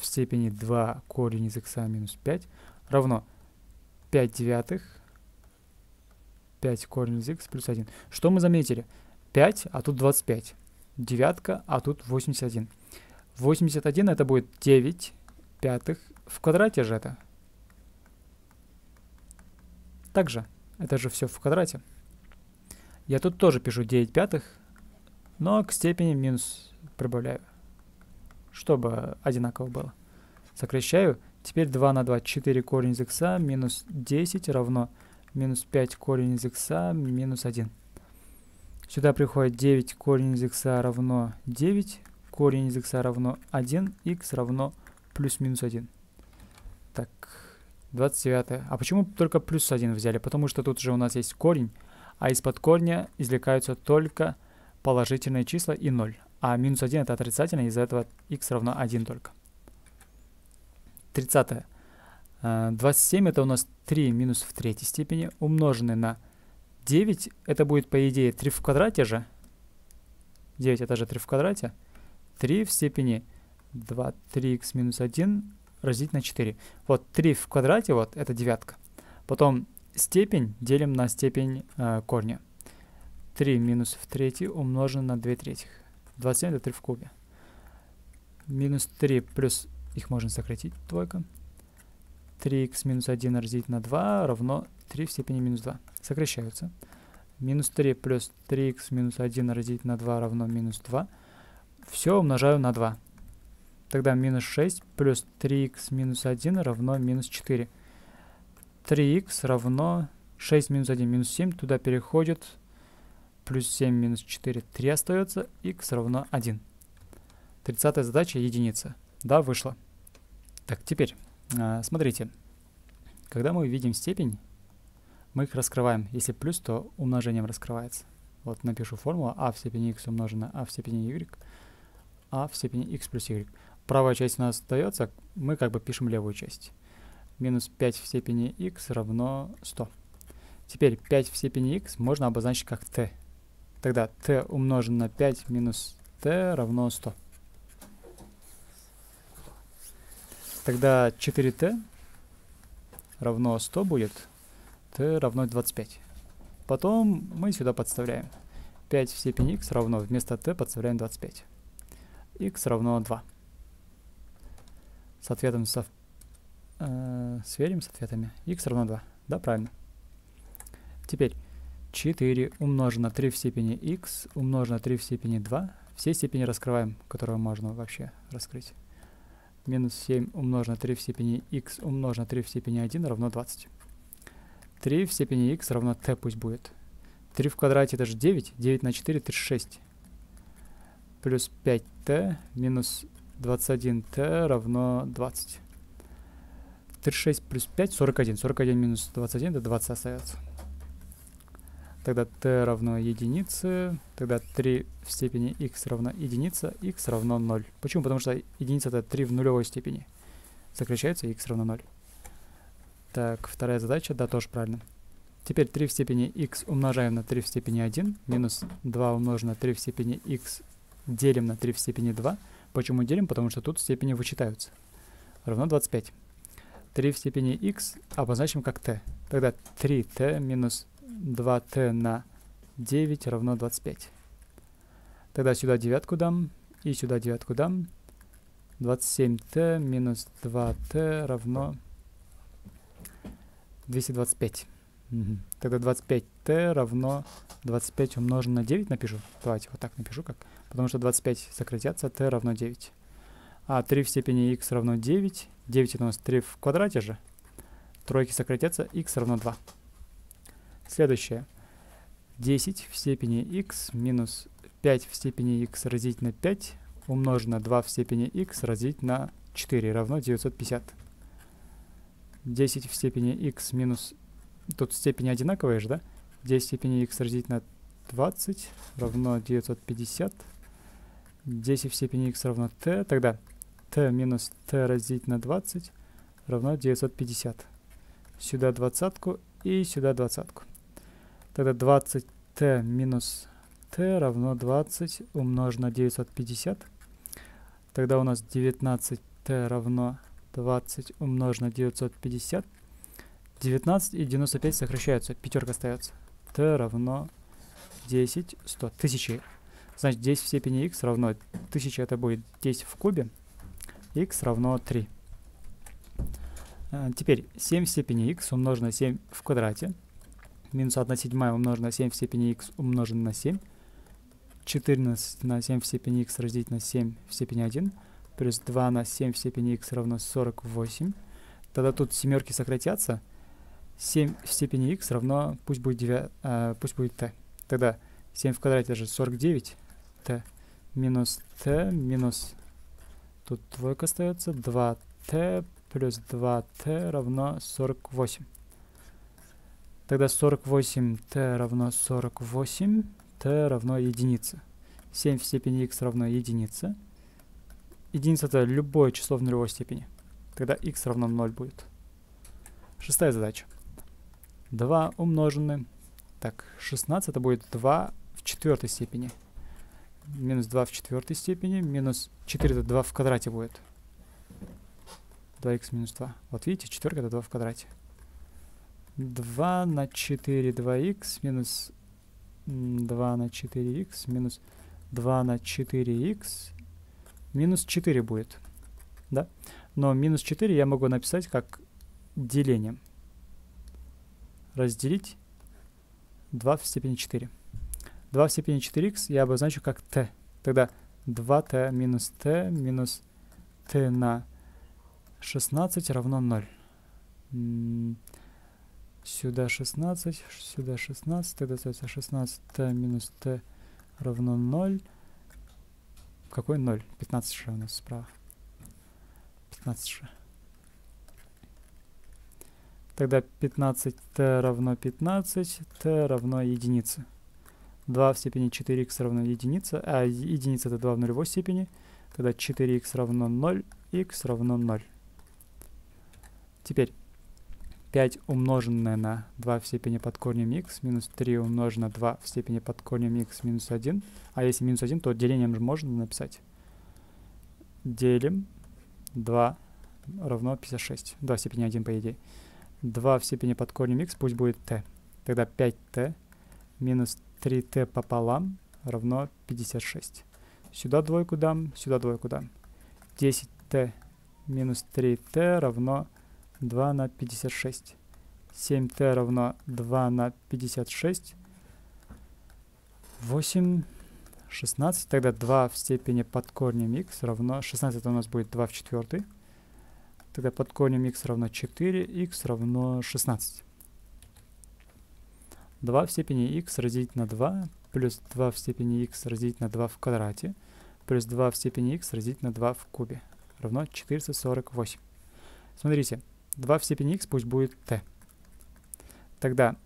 в степени 2 корень из x минус 5 равно 5 девятых 5 корень из x плюс 1. Что мы заметили? 5, а тут 25. Девятка, а тут 81. 81 это будет 9 пятых в квадрате же это. Также, это же все в квадрате. Я тут тоже пишу 9 пятых, но к степени минус прибавляю чтобы одинаково было. Сокращаю. Теперь 2 на 2, 4 корень из x минус 10 равно минус 5 корень из x минус 1. Сюда приходит 9 корень из x равно 9, корень из x равно 1, x равно плюс-минус 1. Так, 29. А почему только плюс 1 взяли? Потому что тут же у нас есть корень, а из-под корня извлекаются только положительные числа и 0 а минус 1 это отрицательно, из-за этого x равно 1 только. 30. 27 это у нас 3 минус в третьей степени, умноженное на 9, это будет по идее 3 в квадрате же. 9 это же 3 в квадрате. 3 в степени 2, 3х минус 1 разделить на 4. Вот 3 в квадрате, вот это девятка. Потом степень делим на степень э, корня. 3 минус в третьей умножено на 2 третьих. 27 это 3 в кубе. Минус 3 плюс, их можно сократить, двойка. 3х минус 1 разделить на 2 равно 3 в степени минус 2. Сокращаются. Минус 3 плюс 3х минус 1 разделить на 2 равно минус 2. Все умножаю на 2. Тогда минус 6 плюс 3х минус 1 равно минус 4. 3х равно 6 минус 1 минус 7. Туда переходит плюс 7 минус 4, 3 остается, x равно 1. 30 задача единица. Да, вышло. Так, теперь, э, смотрите, когда мы видим степень, мы их раскрываем. Если плюс, то умножением раскрывается. Вот напишу формулу а в степени x умножено а в степени y, а в степени x плюс y. Правая часть у нас остается, мы как бы пишем левую часть. Минус 5 в степени x равно 100. Теперь 5 в степени x можно обозначить как t. Тогда t умножен на 5 минус t равно 100. Тогда 4t равно 100 будет, равно 25. Потом мы сюда подставляем. 5 в степени x равно, вместо t подставляем 25. x равно 2. С ответом сов... э, сверим с ответами. x равно 2. Да, правильно. Теперь 4 умножить на 3 в степени x умножить на 3 в степени 2. Все степени раскрываем, которые можно вообще раскрыть. Минус 7 умножить на 3 в степени x умножить на 3 в степени 1 равно 20. 3 в степени x равно t пусть будет. 3 в квадрате это же 9. 9 на 4 36. Плюс 5t минус 21t равно 20. 36 плюс 5 41. 41 минус 21 это 20 остается. Тогда t равно единице. Тогда 3 в степени x равно единица. x равно 0. Почему? Потому что единица это 3 в нулевой степени. Сокращается x равно 0. Так, вторая задача, да, тоже правильно. Теперь 3 в степени x умножаем на 3 в степени 1, минус 2 умножим на 3 в степени x делим на 3 в степени 2. Почему делим? Потому что тут степени вычитаются. Равно 25. 3 в степени x обозначим как t. Тогда 3t минус 2t на 9 равно 25. Тогда сюда девятку дам и сюда девятку дам. 27t минус 2t равно 225. Угу. Тогда 25t равно 25 умножить на 9 напишу. Давайте вот так напишу как. Потому что 25 сократятся, t равно 9. А 3 в степени x равно 9. 9 у нас 3 в квадрате же. Тройки сократятся, x равно 2. Следующее. 10 в степени x минус 5 в степени x разделить на 5 умножить на 2 в степени x разделить на 4 равно 950. 10 в степени x минус... Тут степени одинаковые же, да? 10 в степени x разделить на 20 равно 950. 10 в степени x равно t. Тогда t минус t разделить на 20 равно 950. Сюда двадцатку и сюда двадцатку. Тогда 20t минус t равно 20 умножить на 950. Тогда у нас 19t равно 20 умножить на 950. 19 и 95 сокращаются. Пятерка остается. t равно 10, 100. 1000. Значит, 10 в степени x равно 1000 это будет 10 в кубе. x равно 3. А, теперь 7 в степени x умножить на 7 в квадрате. Минус 1 седьмая умножить на 7 в степени x умножить на 7. 14 на 7 в степени x разделить на 7 в степени 1 плюс 2 на 7 в степени x равно 48. Тогда тут семерки сократятся. 7 в степени x равно, пусть будет, 9, э, пусть будет t. Тогда 7 в квадрате же 49. t минус t минус, тут двойка остается, 2t плюс 2t равно 48. Тогда 48t равно 48, t равно единице. 7 в степени x равно единице. Единица это любое число в нулевой степени. Тогда x равно 0 будет. Шестая задача. 2 умноженное. Так, 16 это будет 2 в четвертой степени. Минус 2 в четвертой степени. Минус 4 это 2 в квадрате будет. 2х минус 2. Вот видите, четверка это 2 в квадрате. 2 на 4 2х минус 2 на 4х минус 2 на 4х минус 4 будет. Да? Но минус 4 я могу написать как делением. Разделить 2 в степени 4. 2 в степени 4х я обозначу как t. Тогда 2t минус t минус t на 16 равно 0. Сюда 16, сюда 16, тогда остается 16t минус t равно 0. Какой 0? 15 же у нас справа. 15 же. Тогда 15t равно 15, t равно единице. 2 в степени 4х равно единица, а единица это 2 в нулевой степени. Тогда 4х равно 0, х равно 0. Теперь 5 умноженное на 2 в степени под корнем х минус 3 умноженное на 2 в степени под корнем х минус 1. А если минус 1, то делением же можно написать. Делим 2 равно 56. 2 в степени 1, по идее. 2 в степени под корнем х пусть будет t. Тогда 5t минус 3t пополам равно 56. Сюда двойку дам, сюда двойку дам. 10t минус 3t равно 2 на 56. 7t равно 2 на 56. 8, 16. Тогда 2 в степени под корнем x равно... 16 это у нас будет 2 в четвертой. Тогда под корнем x равно 4, x равно 16. 2 в степени x разделить на 2 плюс 2 в степени x разделить на 2 в квадрате плюс 2 в степени x разделить на 2 в кубе равно 448. Смотрите, 2 в степени x пусть будет t. Тогда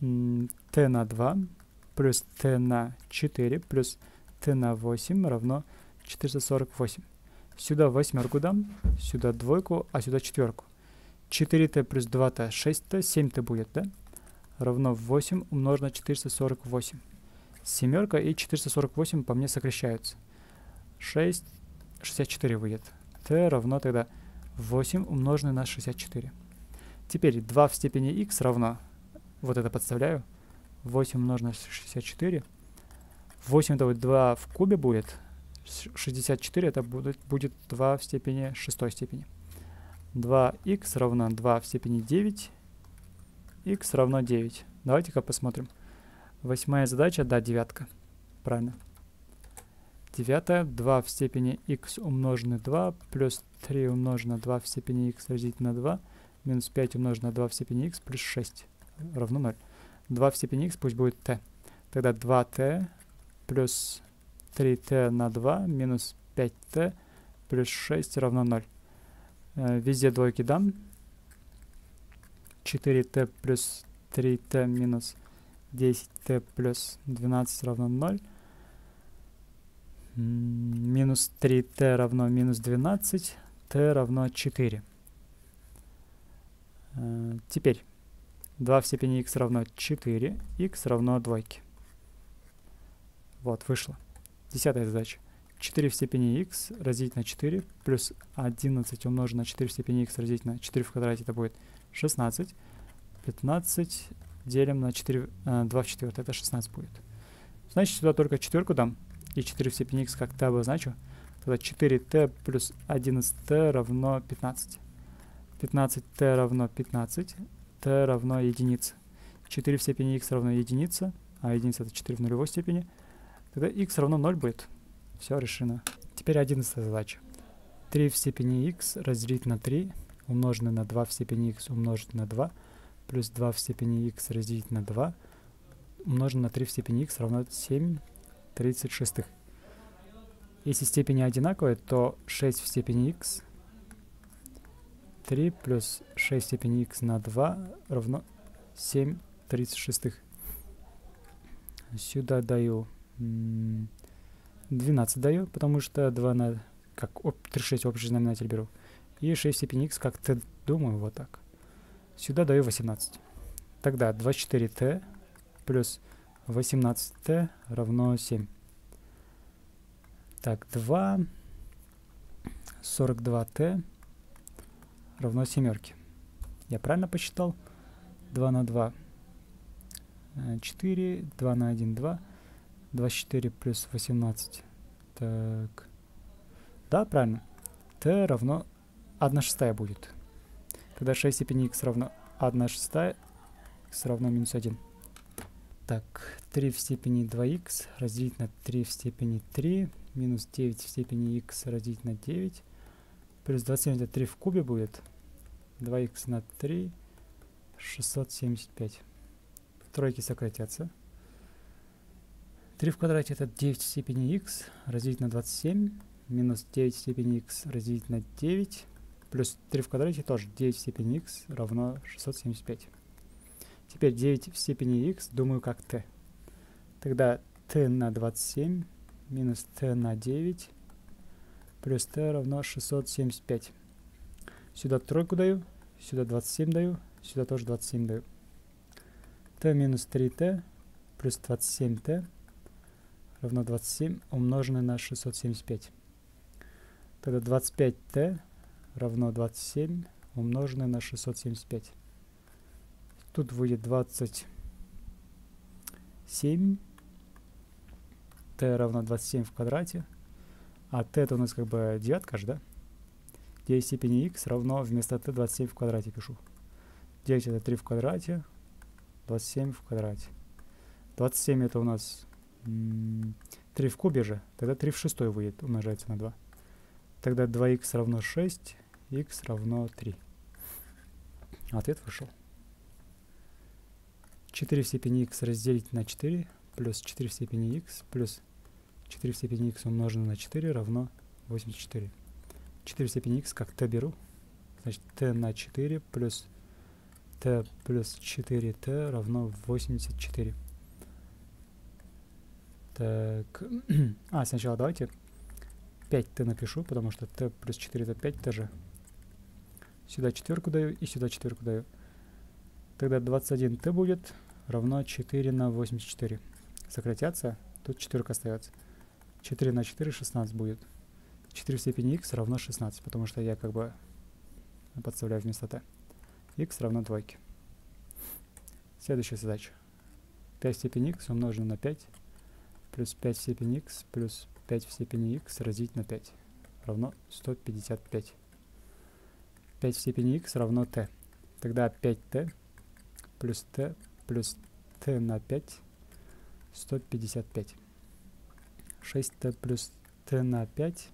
t на 2 плюс t на 4 плюс t на 8 равно 448. Сюда восьмерку дам, сюда двойку, а сюда четверку. 4t плюс 2t 6t, 7t будет, да? Равно 8 умножить на 448. Семерка и 448 по мне сокращаются. 6, 64 выйдет. t равно тогда 8 умноженное на 64. Теперь 2 в степени x равно, вот это подставляю, 8 умноженное на 64. 8 это вот 2 в кубе будет, 64 это будет, будет 2 в степени 6 степени. 2х равно 2 в степени 9, х равно 9. Давайте-ка посмотрим. Восьмая задача, да, девятка. Правильно. Девятая, 2 в степени x умноженное 2, плюс 3 умноженное на 2 в степени x разделить на 2, минус 5 умноженное на 2 в степени x плюс 6 равно 0. 2 в степени x пусть будет t. Тогда 2t плюс 3t на 2 минус 5t плюс 6 равно 0. Э, везде двойки дам. 4t плюс 3t минус 10t плюс 12 равно 0 минус 3t равно минус 12, t равно 4. Э, теперь 2 в степени x равно 4, x равно двойке. Вот, вышло. Десятая задача. 4 в степени x разделить на 4 плюс 11 умножить на 4 в степени x разделить на 4 в квадрате, это будет 16. 15 делим на 4, 2 э, в четвертой, это 16 будет. Значит, сюда только четверку дам и 4 в степени x как-то обозначу, тогда 4t плюс 11t равно 15. 15t равно 15, t равно единице. 4 в степени x равно единица, а единица это 4 в нулевой степени. Тогда x равно 0 будет. Все решено. Теперь 11 задача. 3 в степени x разделить на 3, умноженное на 2 в степени x умножить на 2, плюс 2 в степени x разделить на 2, умноженное на 3 в степени x равно 7 36. Если степени одинаковые, то 6 в степени x 3 плюс 6 в степени x на 2 равно 7 36. Сюда даю 12 даю, потому что 2 на как 36 общий знаменатель беру. И 6 в степени x как-то думаю вот так. Сюда даю 18. Тогда 24t плюс 18t равно 7. Так, 2, 42t равно семерке. Я правильно посчитал? 2 на 2, 4, 2 на 1, 2, 24 плюс 18. Так, да, правильно. t равно 1 шестая будет. Тогда 6 степени x равно 1 шестая, x равно минус 1. Так, 3 в степени 2х разделить на 3 в степени 3, минус 9 в степени х разделить на 9, плюс 27 это 3 в кубе будет, 2х на 3, 675. Тройки сократятся. 3 в квадрате это 9 в степени х разделить на 27, минус 9 в степени х разделить на 9, плюс 3 в квадрате тоже 9 в степени x равно 675. Теперь 9 в степени x думаю как t. Тогда t на 27 минус t на 9 плюс t равно 675. Сюда тройку даю, сюда 27 даю, сюда тоже 27 даю. t минус 3t плюс 27t равно 27 умноженное на 675. Тогда 25t равно 27 умноженное на 675. Тут будет 27 t равно 27 в квадрате. А t это у нас как бы девятка же, да? 9 степени x равно вместо t 27 в квадрате пишу. 9 это 3 в квадрате, 27 в квадрате. 27 это у нас 3 в кубе же, тогда 3 в шестой выйдет, умножается на 2. Тогда 2х равно 6, х равно 3. Ответ вышел. 4 в степени х разделить на 4 плюс 4 в степени х плюс 4 в степени х умноженное на 4 равно 84. 4 в степени х как t беру. Значит, t на 4 плюс t плюс 4t равно 84. Так, а, сначала давайте 5t напишу, потому что t плюс 4 это 5t же. Сюда четверку даю и сюда четверку даю. Тогда 21t будет равно 4 на 84. Сократятся, тут четверка остается. 4 на 4 16 будет. 4 в степени x равно 16, потому что я как бы подставляю вместо t. x равно двойке. Следующая задача. 5 в степени x умножено на 5 плюс 5 в степени x плюс 5 в степени x разделить на 5 равно 155. 5 в степени x равно t. Тогда 5t плюс t плюс t на 5 155. 6t плюс t на 5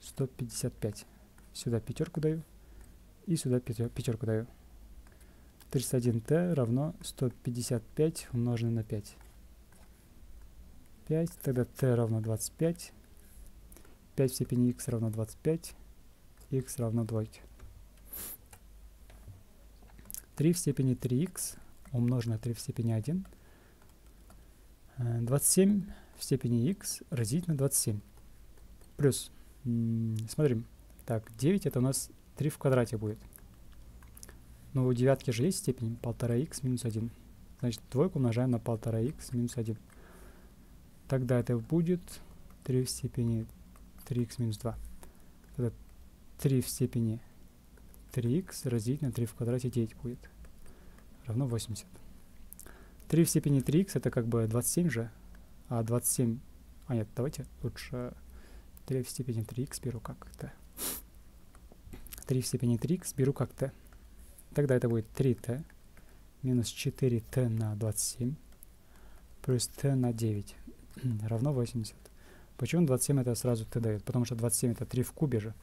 155. Сюда пятерку даю и сюда пятерку даю. 31t равно 155 умноженное на 5. 5, тогда t равно 25. 5 в степени x равно 25. x равно двойке. 3 в степени 3x умножить на 3 в степени 1. 27 э, в степени x разделить на 27. Плюс, смотрим, так, 9 это у нас 3 в квадрате будет. Но у девятки же есть степень 1,5х минус 1. Значит, двойку умножаем на 1,5х минус 1. Тогда это будет 3 в степени 3х минус 2. Тогда 3 в степени 3х разделить на 3 в квадрате 9 будет. Равно 80. 3 в степени 3х это как бы 27 же. А 27... А нет, давайте лучше 3 в степени 3х беру как t. 3 в степени 3х беру как t. Тогда это будет 3t минус 4t на 27 плюс t на 9 равно 80. Почему 27 это сразу t дает? Потому что 27 это 3 в кубе же.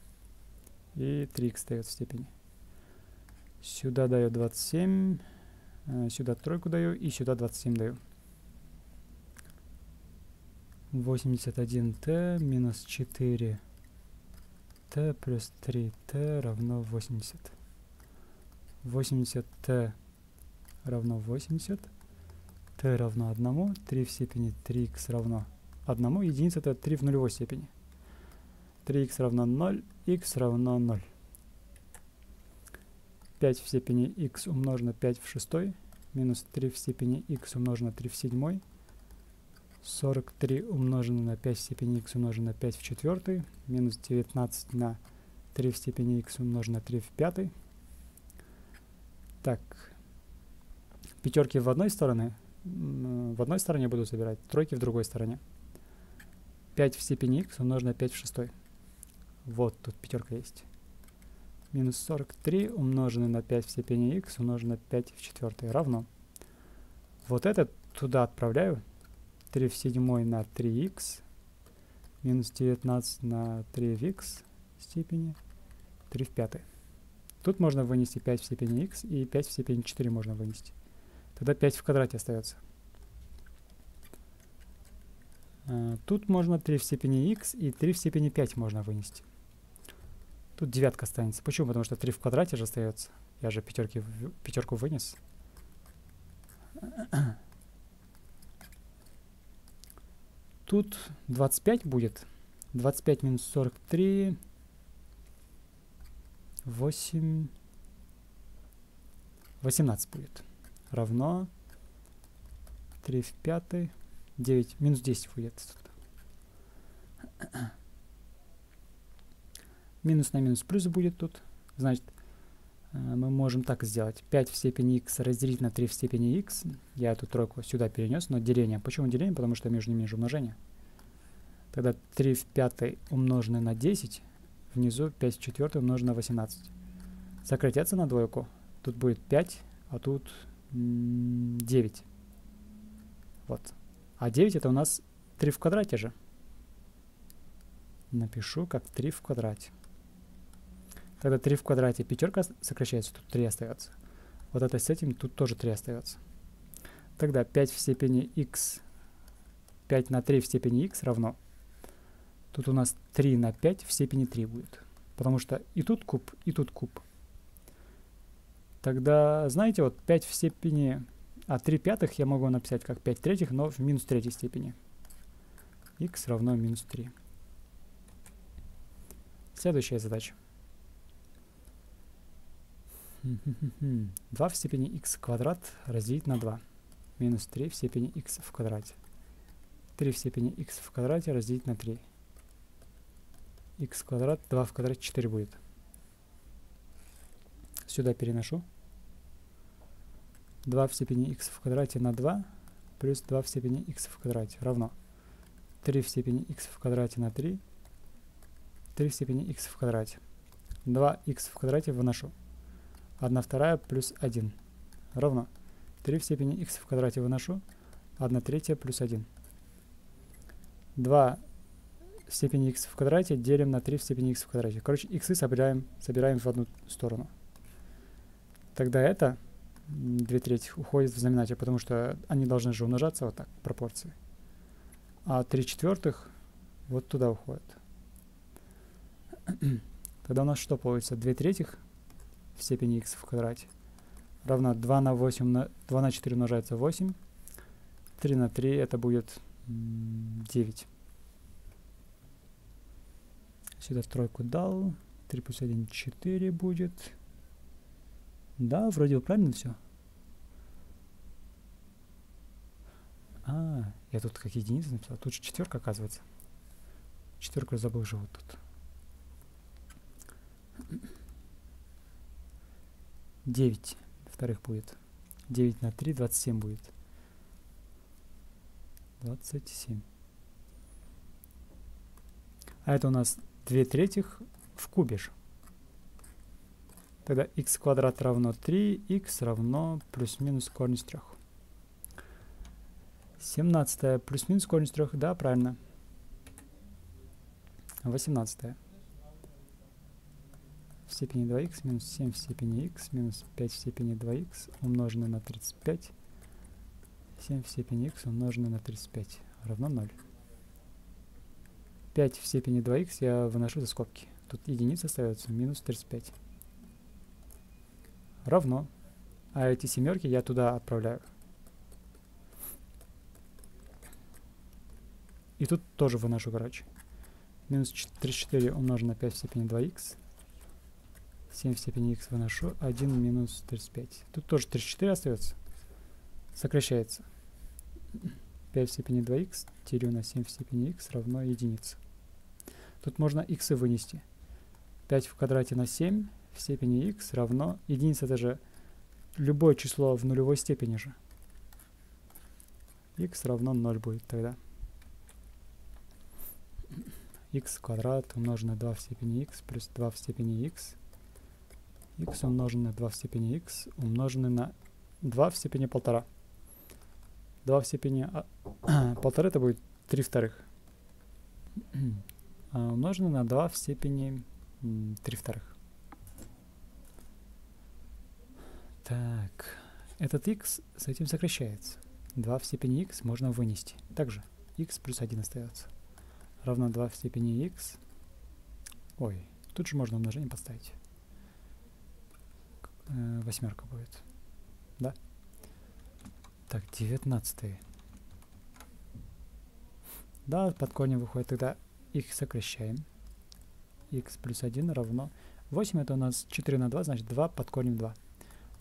И 3х дает в степени. Сюда даю 27, э, сюда тройку даю и сюда 27 даю. 81t минус 4t плюс 3t равно 80. 80t равно 80 t равно 1, 3 в степени 3x равно 1, единица это 3 в нулевой степени. 3x равно 0, x равно 0. 5 в степени x умножено на 5 в шестой, минус 3 в степени x умножено на 3 в седьмой, 43 умножено на 5 в степени x умножено на 5 в четвертой, минус 19 на 3 в степени x умножено на 3 в пятой. Так, пятерки в одной стороне, в одной стороне буду собирать, тройки в другой стороне. 5 в степени x умножено на 5 в шестой. Вот тут пятерка есть. Минус 43 умноженное на 5 в степени x умножено на 5 в четвертой равно. Вот это туда отправляю. 3 в седьмой на 3x минус 19 на 3 в x степени 3 в пятой. Тут можно вынести 5 в степени x и 5 в степени 4 можно вынести. Тогда 5 в квадрате остается. А, тут можно 3 в степени x и 3 в степени 5 можно вынести. Тут девятка останется. Почему? Потому что 3 в квадрате же остается. Я же пятерки, пятерку вынес. Тут 25 будет. 25 минус 43. 8. 18 будет. Равно 3 в 5. 9. Минус 10 будет. Минус на минус плюс будет тут. Значит, э, мы можем так сделать. 5 в степени x разделить на 3 в степени x. Я эту тройку сюда перенес, но деление. Почему деление? Потому что между ними же умножение. Тогда 3 в 5 умноженное на 10, внизу 5 в 4 умноженное на 18. Сократятся на двойку. Тут будет 5, а тут 9. Вот. А 9 это у нас 3 в квадрате же. Напишу как 3 в квадрате. Тогда 3 в квадрате пятерка сокращается, тут 3 остается. Вот это с этим тут тоже 3 остается. Тогда 5 в степени x, 5 на 3 в степени x равно. Тут у нас 3 на 5 в степени 3 будет. Потому что и тут куб, и тут куб. Тогда, знаете, вот 5 в степени... А 3 пятых я могу написать как 5 третьих, но в минус третьей степени. x равно минус 3. Следующая задача. 2 в степени x квадрат разделить на 2. Минус 3 в степени x в квадрате. 3 в степени x в квадрате разделить на 3. x квадрат, 2 в квадрате 4 будет. Сюда переношу. 2 в степени x в квадрате на 2 плюс 2 в степени x в квадрате равно 3 в степени x в квадрате на 3 3 в степени x в квадрате. 2х в квадрате выношу. 1 вторая плюс 1 равно 3 в степени x в квадрате выношу, 1 третья плюс 1. 2 в степени x в квадрате делим на 3 в степени x в квадрате. Короче, x собираем, собираем в одну сторону. Тогда это 2 третьих уходит в знаменатель, потому что они должны же умножаться вот так, пропорции. А 3 четвертых вот туда уходит. Тогда у нас что получится? 2 третьих в степени x в квадрате равна 2 на 8 на 2 на 4 умножается 8. 3 на 3 это будет 9. Сюда тройку дал. 3 плюс 1 4 будет. Да, вроде бы правильно все. А, я тут как единица написал. Тут же четверка оказывается. Четверку забыл же вот тут. 9 вторых будет. 9 на 3, 27 будет. 27. А это у нас 2 третьих в кубе же. Тогда x квадрат равно 3, x равно плюс-минус корень из 3. 17 плюс-минус корень из 3, да, правильно. 18 в степени 2х минус 7 в степени х минус 5 в степени 2х умноженное на 35. 7 в степени х умноженное на 35 равно 0. 5 в степени 2х я выношу за скобки. Тут единица остается, минус 35. Равно. А эти семерки я туда отправляю. И тут тоже выношу, короче. Минус 34 умноженное на 5 в степени 2х 7 в степени x выношу, 1 минус 35. Тут тоже 34 остается. Сокращается. 5 в степени 2х делю на 7 в степени x равно единице. Тут можно x вынести. 5 в квадрате на 7 в степени x равно... Единица это же любое число в нулевой степени же. x равно 0 будет тогда. x квадрат умноженное на 2 в степени x плюс 2 в степени x x умноженное на 2 в степени x умноженное на 2 в степени 1,5. 2 в степени а, полтора это будет 3 вторых. а умноженное на 2 в степени 3 вторых. Так, этот x с этим сокращается. 2 в степени x можно вынести. Также x плюс 1 остается. Равно 2 в степени x. Ой, Тут же можно умножение поставить. Э, восьмерка будет. Да? Так, девятнадцатый. Да, под корнем выходит тогда их сокращаем. x плюс 1 равно... 8 это у нас 4 на 2, значит 2 под корнем 2.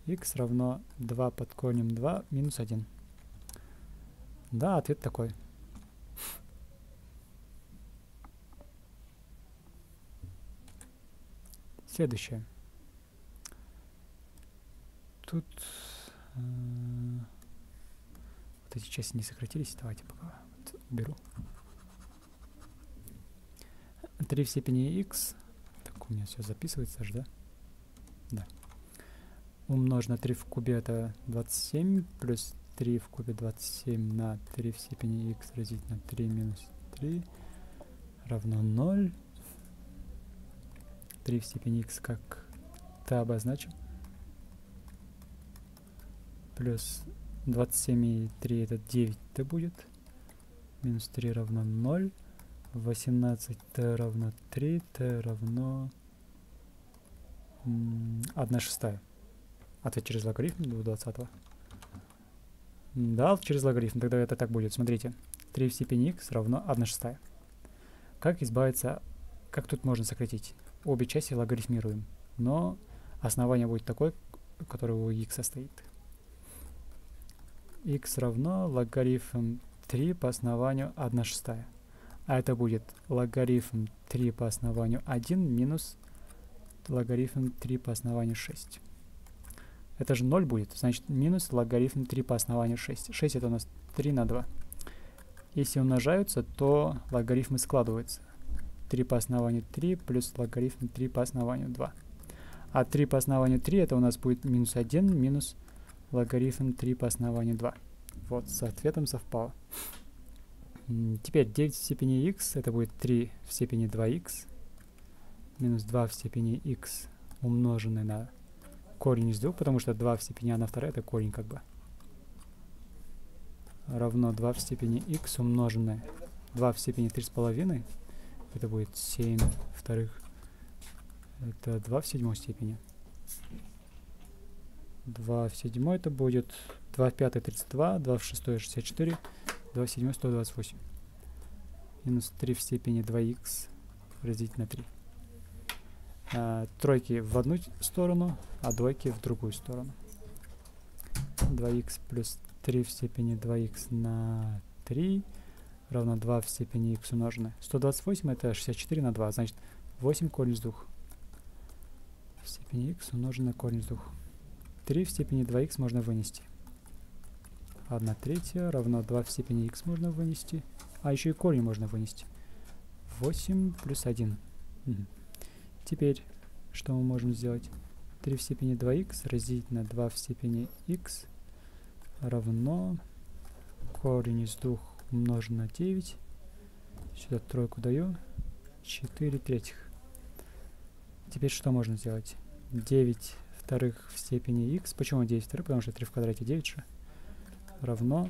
x равно 2 под корнем 2 минус 1. Да, ответ такой. Следующее. Тут э, вот эти части не сократились. Давайте пока вот уберу. 3 в степени x. Так, у меня все записывается же, да? Да. Умножить на 3 в кубе это 27, плюс 3 в кубе 27 на 3 в степени x разделить на 3 минус 3 равно 0. 3 в степени x как-то обозначим. Плюс 27 и 3 это 9 это будет. Минус 3 равно 0. 18 t равно 3, t равно 1 шестая. Ответ через логарифм до 20. Да, через логарифм. Тогда это так будет. Смотрите. 3 в степени x равно 1 шестая. Как избавиться... Как тут можно сократить? Обе части логарифмируем. Но основание будет такое, которое у x состоит. X равно логарифм 3 по основанию 1 шестая. А это будет логарифм 3 по основанию 1 минус логарифм 3 по основанию 6. Это же 0 будет, значит минус логарифм 3 по основанию 6. 6 это у нас 3 на 2. Если умножаются, то логарифмы складываются. 3 по основанию 3 плюс логарифм 3 по основанию 2. А 3 по основанию 3 это у нас будет минус 1 минус логарифм 3 по основанию 2. Вот, с ответом совпало. Теперь 9 в степени x, это будет 3 в степени 2x, минус 2 в степени x умноженное на корень из 2, потому что 2 в степени 1 вторая это корень как бы. Равно 2 в степени x умноженное 2 в степени 3,5, это будет 7 вторых, это 2 в седьмой степени. 2 в седьмой это будет 2 в пятой 32, 2 в шестой 64, 2 в 7 128. Минус 3 в степени 2х разделить на 3. А, тройки в одну сторону, а двойки в другую сторону. 2х плюс 3 в степени 2х на 3 равно 2 в степени х умноженное. 128 это 64 на 2, значит 8 корень из 2. В степени х умноженное корень из 2. 3 в степени 2х можно вынести. 1 третья равно 2 в степени x можно вынести. А еще и корень можно вынести. 8 плюс 1. Угу. Теперь, что мы можем сделать? 3 в степени 2х разделить на 2 в степени x равно корень из 2 умножить на 9. Сюда тройку даю. 4 третьих. Теперь что можно сделать? 9 вторых в степени x. Почему 9 вторых? Потому что 3 в квадрате 9 же равно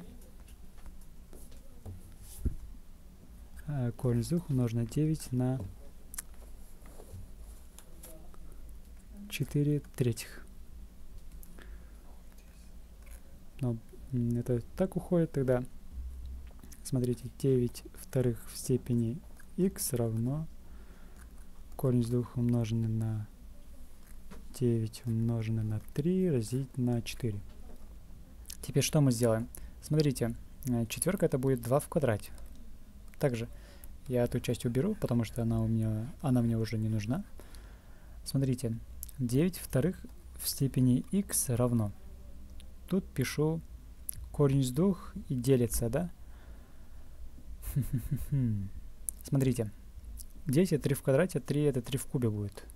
э, корень из 2 умножить на 9 на 4 третьих. Но это так уходит тогда. Смотрите, 9 вторых в степени x равно корень из 2 умноженный на 9 умноженный на 3 разделить на 4. Теперь что мы сделаем? Смотрите, э, четверка это будет 2 в квадрате. Также я эту часть уберу, потому что она у меня, она мне уже не нужна. Смотрите, 9 вторых в степени x равно. Тут пишу корень из 2 и делится, да? Смотрите, 9 это 3 в квадрате, 3 это 3 в кубе будет.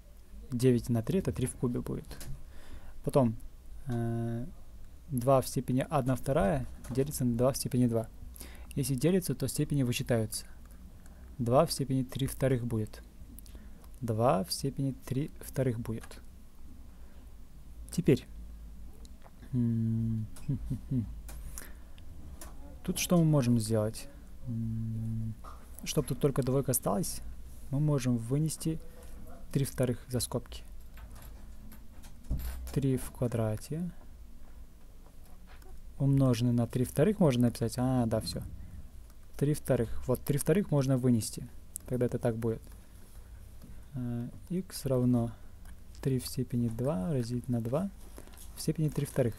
9 на 3 это 3 в кубе будет. Потом э, 2 в степени 1 вторая делится на 2 в степени 2. Если делится, то степени вычитаются. 2 в степени 3 вторых будет. 2 в степени 3 вторых будет. Теперь. Тут что мы можем сделать? Чтобы тут только двойка осталась, мы можем вынести 3 вторых за скобки. 3 в квадрате умноженный на 3 вторых можно написать. А, да, все. 3 вторых. Вот 3 вторых можно вынести. Тогда это так будет. x равно 3 в степени 2 разделить на 2 в степени 3 вторых.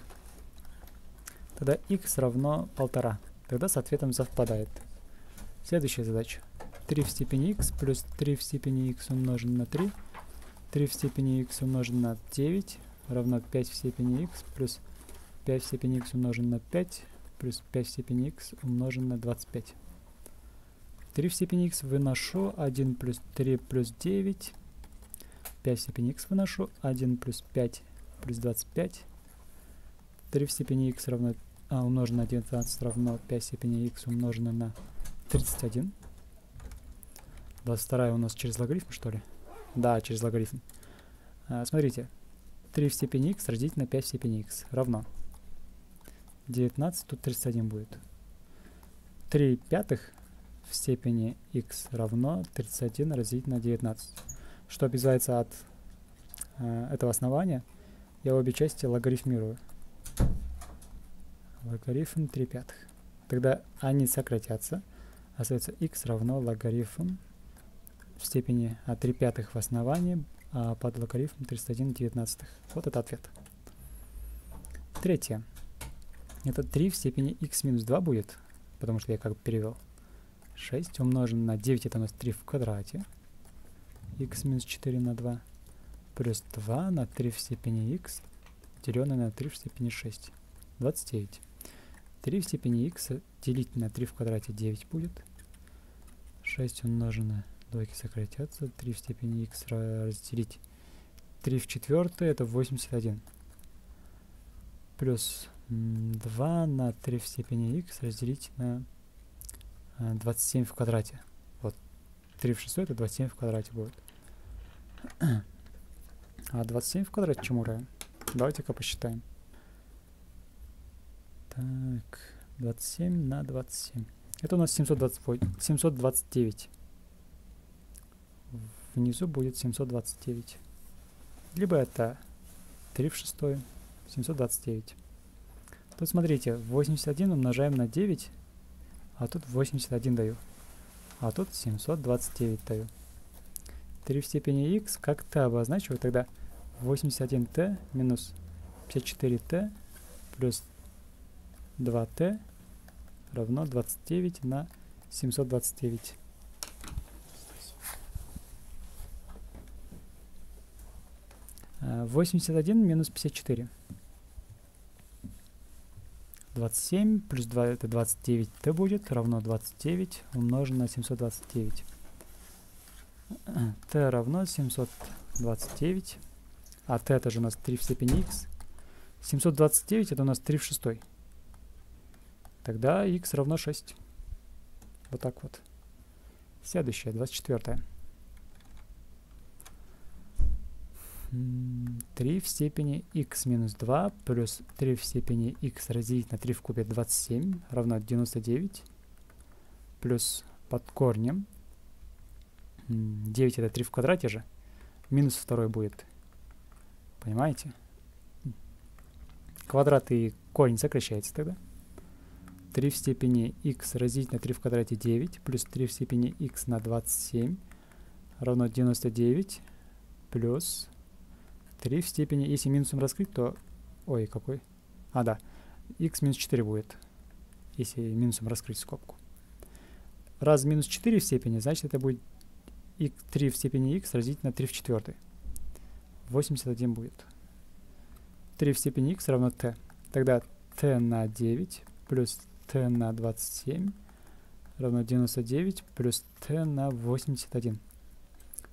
Тогда x равно 1,5. Тогда с ответом совпадает. Следующая задача. 3 в степени x плюс 3 в степени x умноженное на 3. 3 в степени x умноженное на 9 равно 5 в степени x плюс 5 в степени x умноженное на 5 плюс 5 в степени x умноженное на 25. 3 в степени x выношу, 1 плюс 3 плюс 9. 5 в степени x выношу, 1 плюс 5 плюс 25. 3 в степени x равно, а, умноженное на 19 равно 5 в степени x умноженное на 31. 22 у нас через логарифм, что ли? Да, через логарифм. А, смотрите, 3 в степени x разделить на 5 в степени x равно 19, тут 31 будет. 3 пятых в степени x равно 31 разделить на 19. Что обязательно от э, этого основания, я обе части логарифмирую. Логарифм 3 пятых. Тогда они сократятся. Остается x равно логарифм в степени а 3 пятых в основании, а под логарифм 31 19. Вот это ответ. Третье. Это 3 в степени x минус 2 будет, потому что я как бы перевел. 6 умножим на 9, это у нас 3 в квадрате. x минус 4 на 2. Плюс 2 на 3 в степени x, деленное на 3 в степени 6. 29. 3 в степени x делить на 3 в квадрате 9 будет. 6 умножено, двойки сократятся. 3 в степени x разделить 3 в четвертое, это 81. Плюс 2 на 3 в степени x разделить на 27 э, в квадрате. Вот 3 в 6 это 27 в квадрате будет. А 27 в квадрате чему равен? Давайте-ка посчитаем. Так, 27 на 27. Это у нас 728, 729. Внизу будет 729. Либо это 3 в 6, 729. Тут смотрите, 81 умножаем на 9, а тут 81 даю. А тут 729 даю. 3 в степени x как t обозначиваю, тогда 81t минус 54t плюс 2t равно 29 на 729. Восемьдесят один минус пятьдесят четыре. 27 плюс 2 это 29 t будет равно 29 умножить на 729 t равно 729 а t это же у нас 3 в степени x 729 это у нас 3 в шестой. Тогда x равно 6 вот так вот. Следующее 24 3 в степени x минус 2 плюс 3 в степени x разделить на 3 в кубе 27 равно 99 плюс под корнем. 9 это 3 в квадрате же. Минус 2 будет. Понимаете? Квадрат и корень сокращается тогда. 3 в степени x разделить на 3 в квадрате 9 плюс 3 в степени x на 27 равно 99 плюс 3 в степени, если минусом раскрыть, то... Ой, какой? А, да. x минус 4 будет, если минусом раскрыть скобку. Раз минус 4 в степени, значит это будет x, 3 в степени x разделить на 3 в четвертой. 81 будет. 3 в степени x равно t. Тогда t на 9 плюс t на 27 равно 99 плюс t на 81.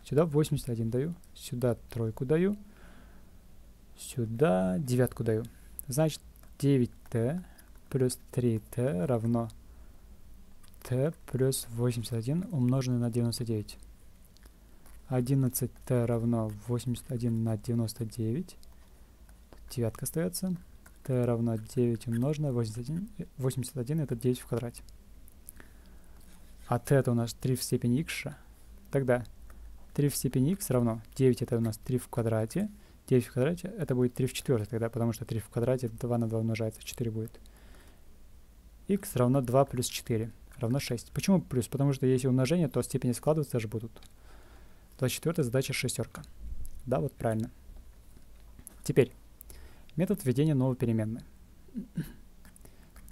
Сюда 81 даю, сюда тройку даю. Сюда девятку даю. Значит, 9t плюс 3t равно t плюс 81 умноженное на 99. 11t равно 81 на 99. Девятка остается. t равно 9 умноженное на 81. 81 это 9 в квадрате. А t это у нас 3 в степени x. Тогда 3 в степени x равно 9 это у нас 3 в квадрате. 9 в квадрате это будет 3 в четвертой тогда, потому что 3 в квадрате 2 на 2 умножается, 4 будет. x равно 2 плюс 4 равно 6. Почему плюс? Потому что если умножение, то степени складываться даже будут. 24 задача шестерка. Да, вот правильно. Теперь, метод введения новой переменной.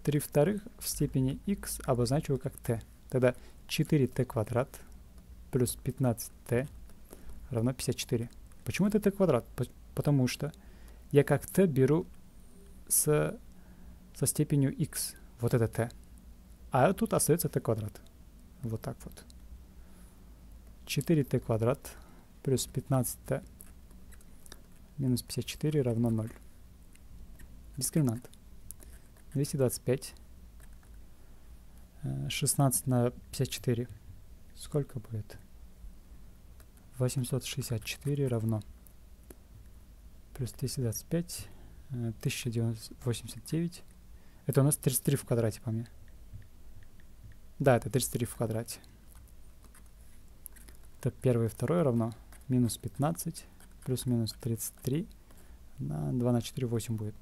3 вторых в степени x обозначиваю как t. Тогда 4t квадрат плюс 15t равно 54. Почему это t квадрат? Потому что я как t беру с, со степенью x. Вот это t. А тут остается t квадрат. Вот так вот. 4t квадрат плюс 15t минус 54 равно 0. Дискриминант. 225. 16 э, на 54. Сколько будет? 864 равно. Плюс 225. 1089. Это у нас 33 в квадрате, по мне. Да, это 33 в квадрате. Это первое и второе равно минус 15 плюс-минус 33 на 2 на 4, 8 будет.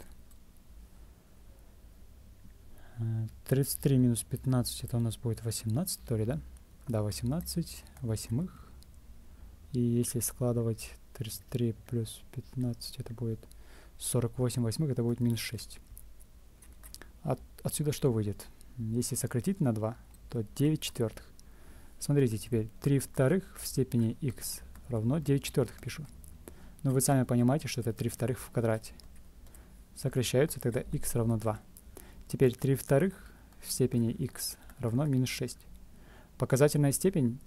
33 э, минус 15 это у нас будет 18, то ли, да? Да, 18 восьмых. И если складывать 33 плюс 15, это будет 48 восьмых, это будет минус 6. От, отсюда что выйдет? Если сократить на 2, то 9 четвертых. Смотрите теперь, 3 вторых в степени x равно 9 четвертых пишу. Но вы сами понимаете, что это 3 вторых в квадрате. Сокращаются, тогда x равно 2. Теперь 3 вторых в степени x равно минус 6. Показательная степень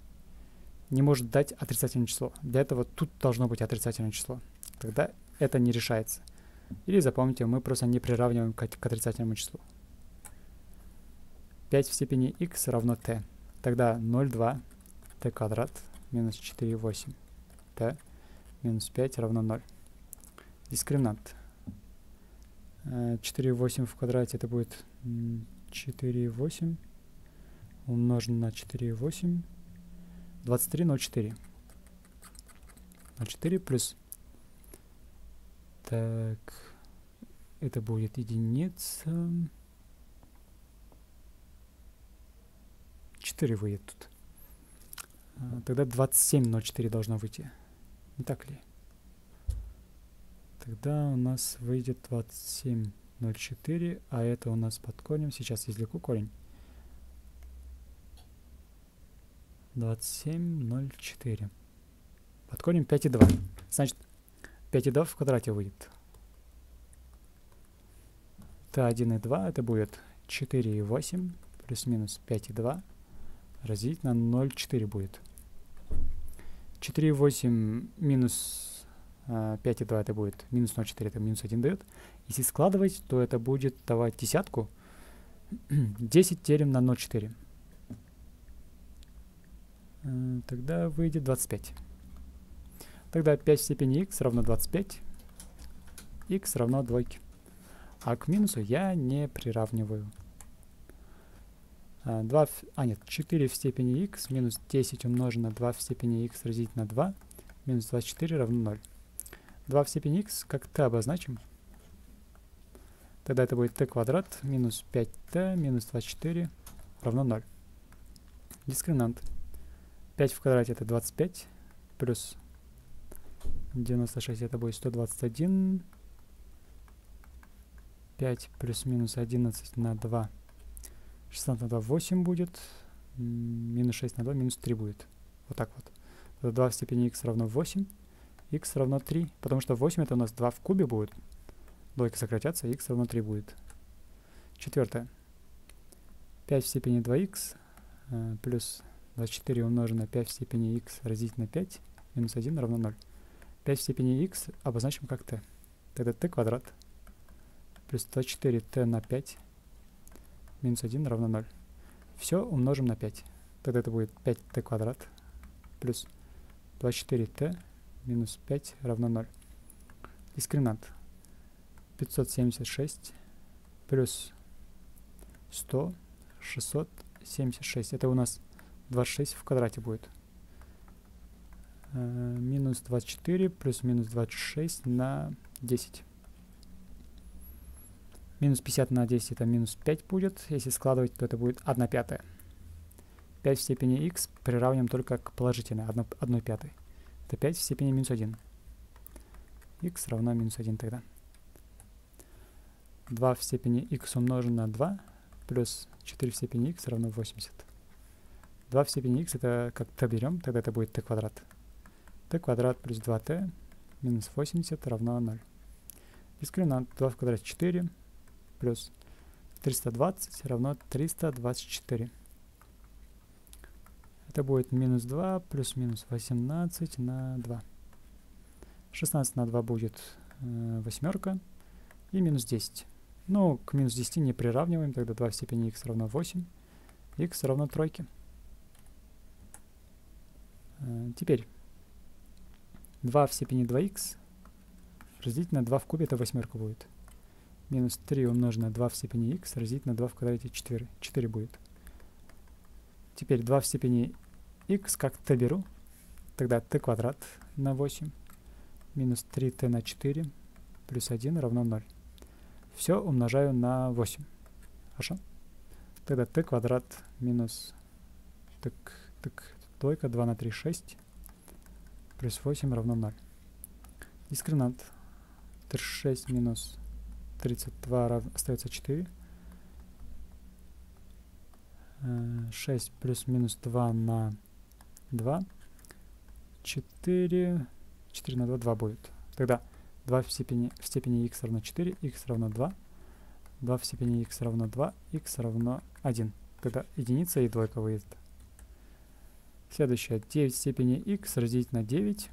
не может дать отрицательное число. Для этого тут должно быть отрицательное число. Тогда это не решается. Или запомните, мы просто не приравниваем к, к отрицательному числу. 5 в степени x равно t. Тогда 0,2 t квадрат минус 4,8 t минус 5 равно 0. Дискриминант. 4,8 в квадрате это будет 4,8 умножен на 4,8 23, 0,4. 0,4 плюс так это будет единица 4 выйдет тут. А, тогда 27, 0,4 должно выйти. Не так ли? Тогда у нас выйдет 27,04, а это у нас под корнем. Сейчас извлеку корень. 27,04. Под корнем 5,2. Значит, 5,2 в квадрате выйдет. Т1 и 2 это будет 4,8 плюс-минус 5,2 разделить на 0,4 будет. 4,8 минус э, 5,2 это будет минус 0,4, это минус 1 дает. Если складывать, то это будет давать десятку. 10 делим на 0,4. Тогда выйдет 25. Тогда 5 в степени x равно 25. x равно двойке. А к минусу я не приравниваю. 2, а, а нет, 4 в степени x минус 10 умножить на 2 в степени x разделить на 2 минус 24 равно 0. 2 в степени x как t обозначим. Тогда это будет t квадрат минус 5t минус 24 равно 0. Дискриминант. 5 в квадрате это 25 плюс 96 это будет 121. 5 плюс минус 11 на 2 16 на 2 8 будет. Минус 6 на 2 минус 3 будет. Вот так вот. Это 2 в степени x равно 8. x равно 3. Потому что 8 это у нас 2 в кубе будет. Логика сократятся, x равно 3 будет. Четвертое. 5 в степени 2х э, плюс 24 умножить на 5 в степени x разделить на 5 минус 1 равно 0. 5 в степени x обозначим как t. Тогда t квадрат плюс 24t на 5 минус 1 равно 0. Все умножим на 5. Тогда это будет 5t квадрат плюс 24t минус 5 равно 0. Дискриминант 576 плюс 100, 676. Это у нас 26 в квадрате будет. э, минус 24 плюс минус 26 на 10. Минус 50 на 10 это минус 5 будет. Если складывать, то это будет 1 пятая. 5 в степени x приравниваем только к положительной 1, 1 пятой. Это 5 в степени минус 1. x равно минус 1 тогда. 2 в степени x умножить на 2 плюс 4 в степени x равно 80. 2 в степени x это как t берем, тогда это будет t квадрат. t квадрат плюс 2t минус 80 равно 0. Дискриминант 2 в квадрате 4 плюс 320 равно 324. Это будет минус 2 плюс минус 18 на 2. 16 на 2 будет э, восьмерка и минус 10. Ну, к минус 10 не приравниваем, тогда 2 в степени x равно 8, x равно тройке. Э, теперь 2 в степени 2х разделить на 2 в кубе, это восьмерка будет. Минус 3 умножить на 2 в степени х разделить на 2 в квадрате 4. 4 будет. Теперь 2 в степени х как t беру, тогда t квадрат на 8 минус 3t на 4 плюс 1 равно 0. Все умножаю на 8. Хорошо? Тогда t квадрат минус так, так, двойка 2 на 3 6 плюс 8 равно 0. Дискриминант 36 минус 32 рав... остается 4. 6 э, плюс минус 2 на 2. 4. 4 на 2, 2 будет. Тогда 2 в степени, в степени x равно 4, x равно 2. 2 в степени x равно 2, x равно 1. Тогда единица и двойка выйдет. Следующее. 9 в степени x разделить на 9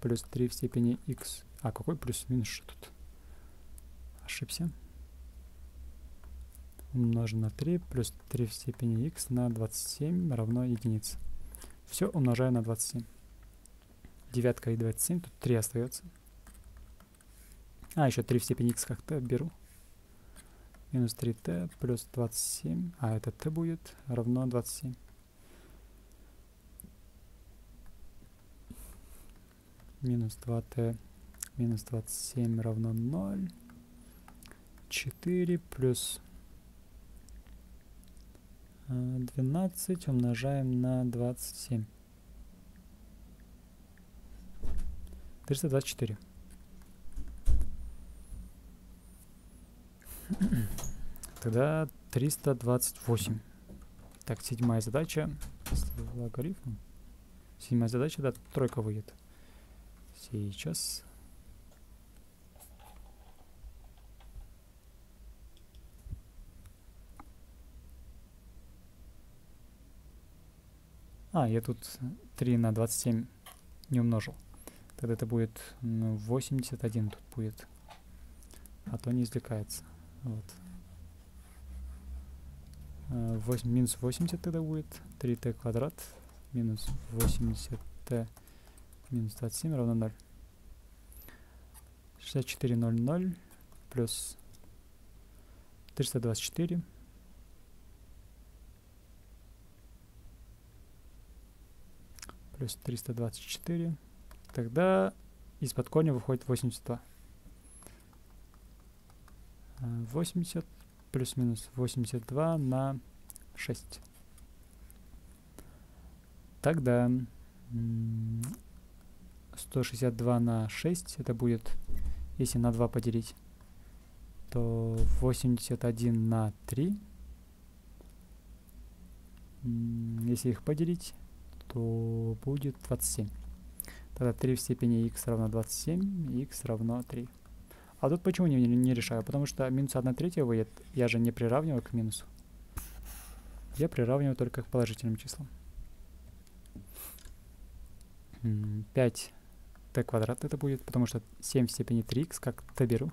плюс 3 в степени x. А, какой плюс-минус что тут? Ошибся. Умножим на 3 плюс 3 в степени x на 27 равно единице. Все умножаю на 27. Девятка и 27, тут 3 остается. А, еще 3 в степени x как-то беру. Минус 3t плюс 27, а это t будет равно 27. Минус 2t минус 27 равно 0. 4 плюс 12 умножаем на 27. 324. Тогда 328. Так, седьмая задача. Логарифм. Седьмая задача, да, тройка выйдет. Сейчас. А, я тут 3 на 27 не умножил. Тогда это будет ну, 81 тут будет. А то не извлекается. Вот. 8, а, минус 80 тогда будет. 3t квадрат минус 80t минус 27 равно 0. 64, 0, 0 плюс 324 плюс 324. Тогда из-под корня выходит 82. 80 плюс-минус 82 на 6. Тогда 162 на 6, это будет, если на 2 поделить, то 81 на 3. Если их поделить, то будет 27. Тогда 3 в степени x равно 27, и x равно 3. А тут почему не, не решаю? Потому что минус 1 третья выйдет. Я же не приравниваю к минусу. Я приравниваю только к положительным числам. 5 t квадрат это будет, потому что 7 в степени 3x, как t беру.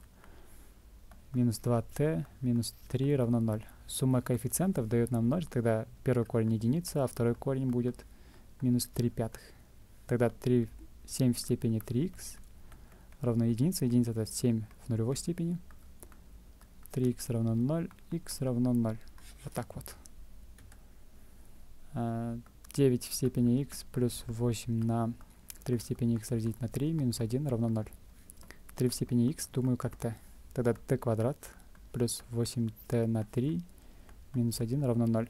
Минус 2t минус 3 равно 0. Сумма коэффициентов дает нам 0, тогда первый корень единица, а второй корень будет минус 3 пятых. Тогда 3, 7 в степени 3х равно единице. Единица это 7 в нулевой степени. 3х равно 0, х равно 0. Вот так вот. 9 а, в степени х плюс 8 на 3 в степени x разделить на 3 минус 1 равно 0. 3 в степени x, думаю, как t. Тогда t квадрат плюс 8t на 3 минус 1 равно 0.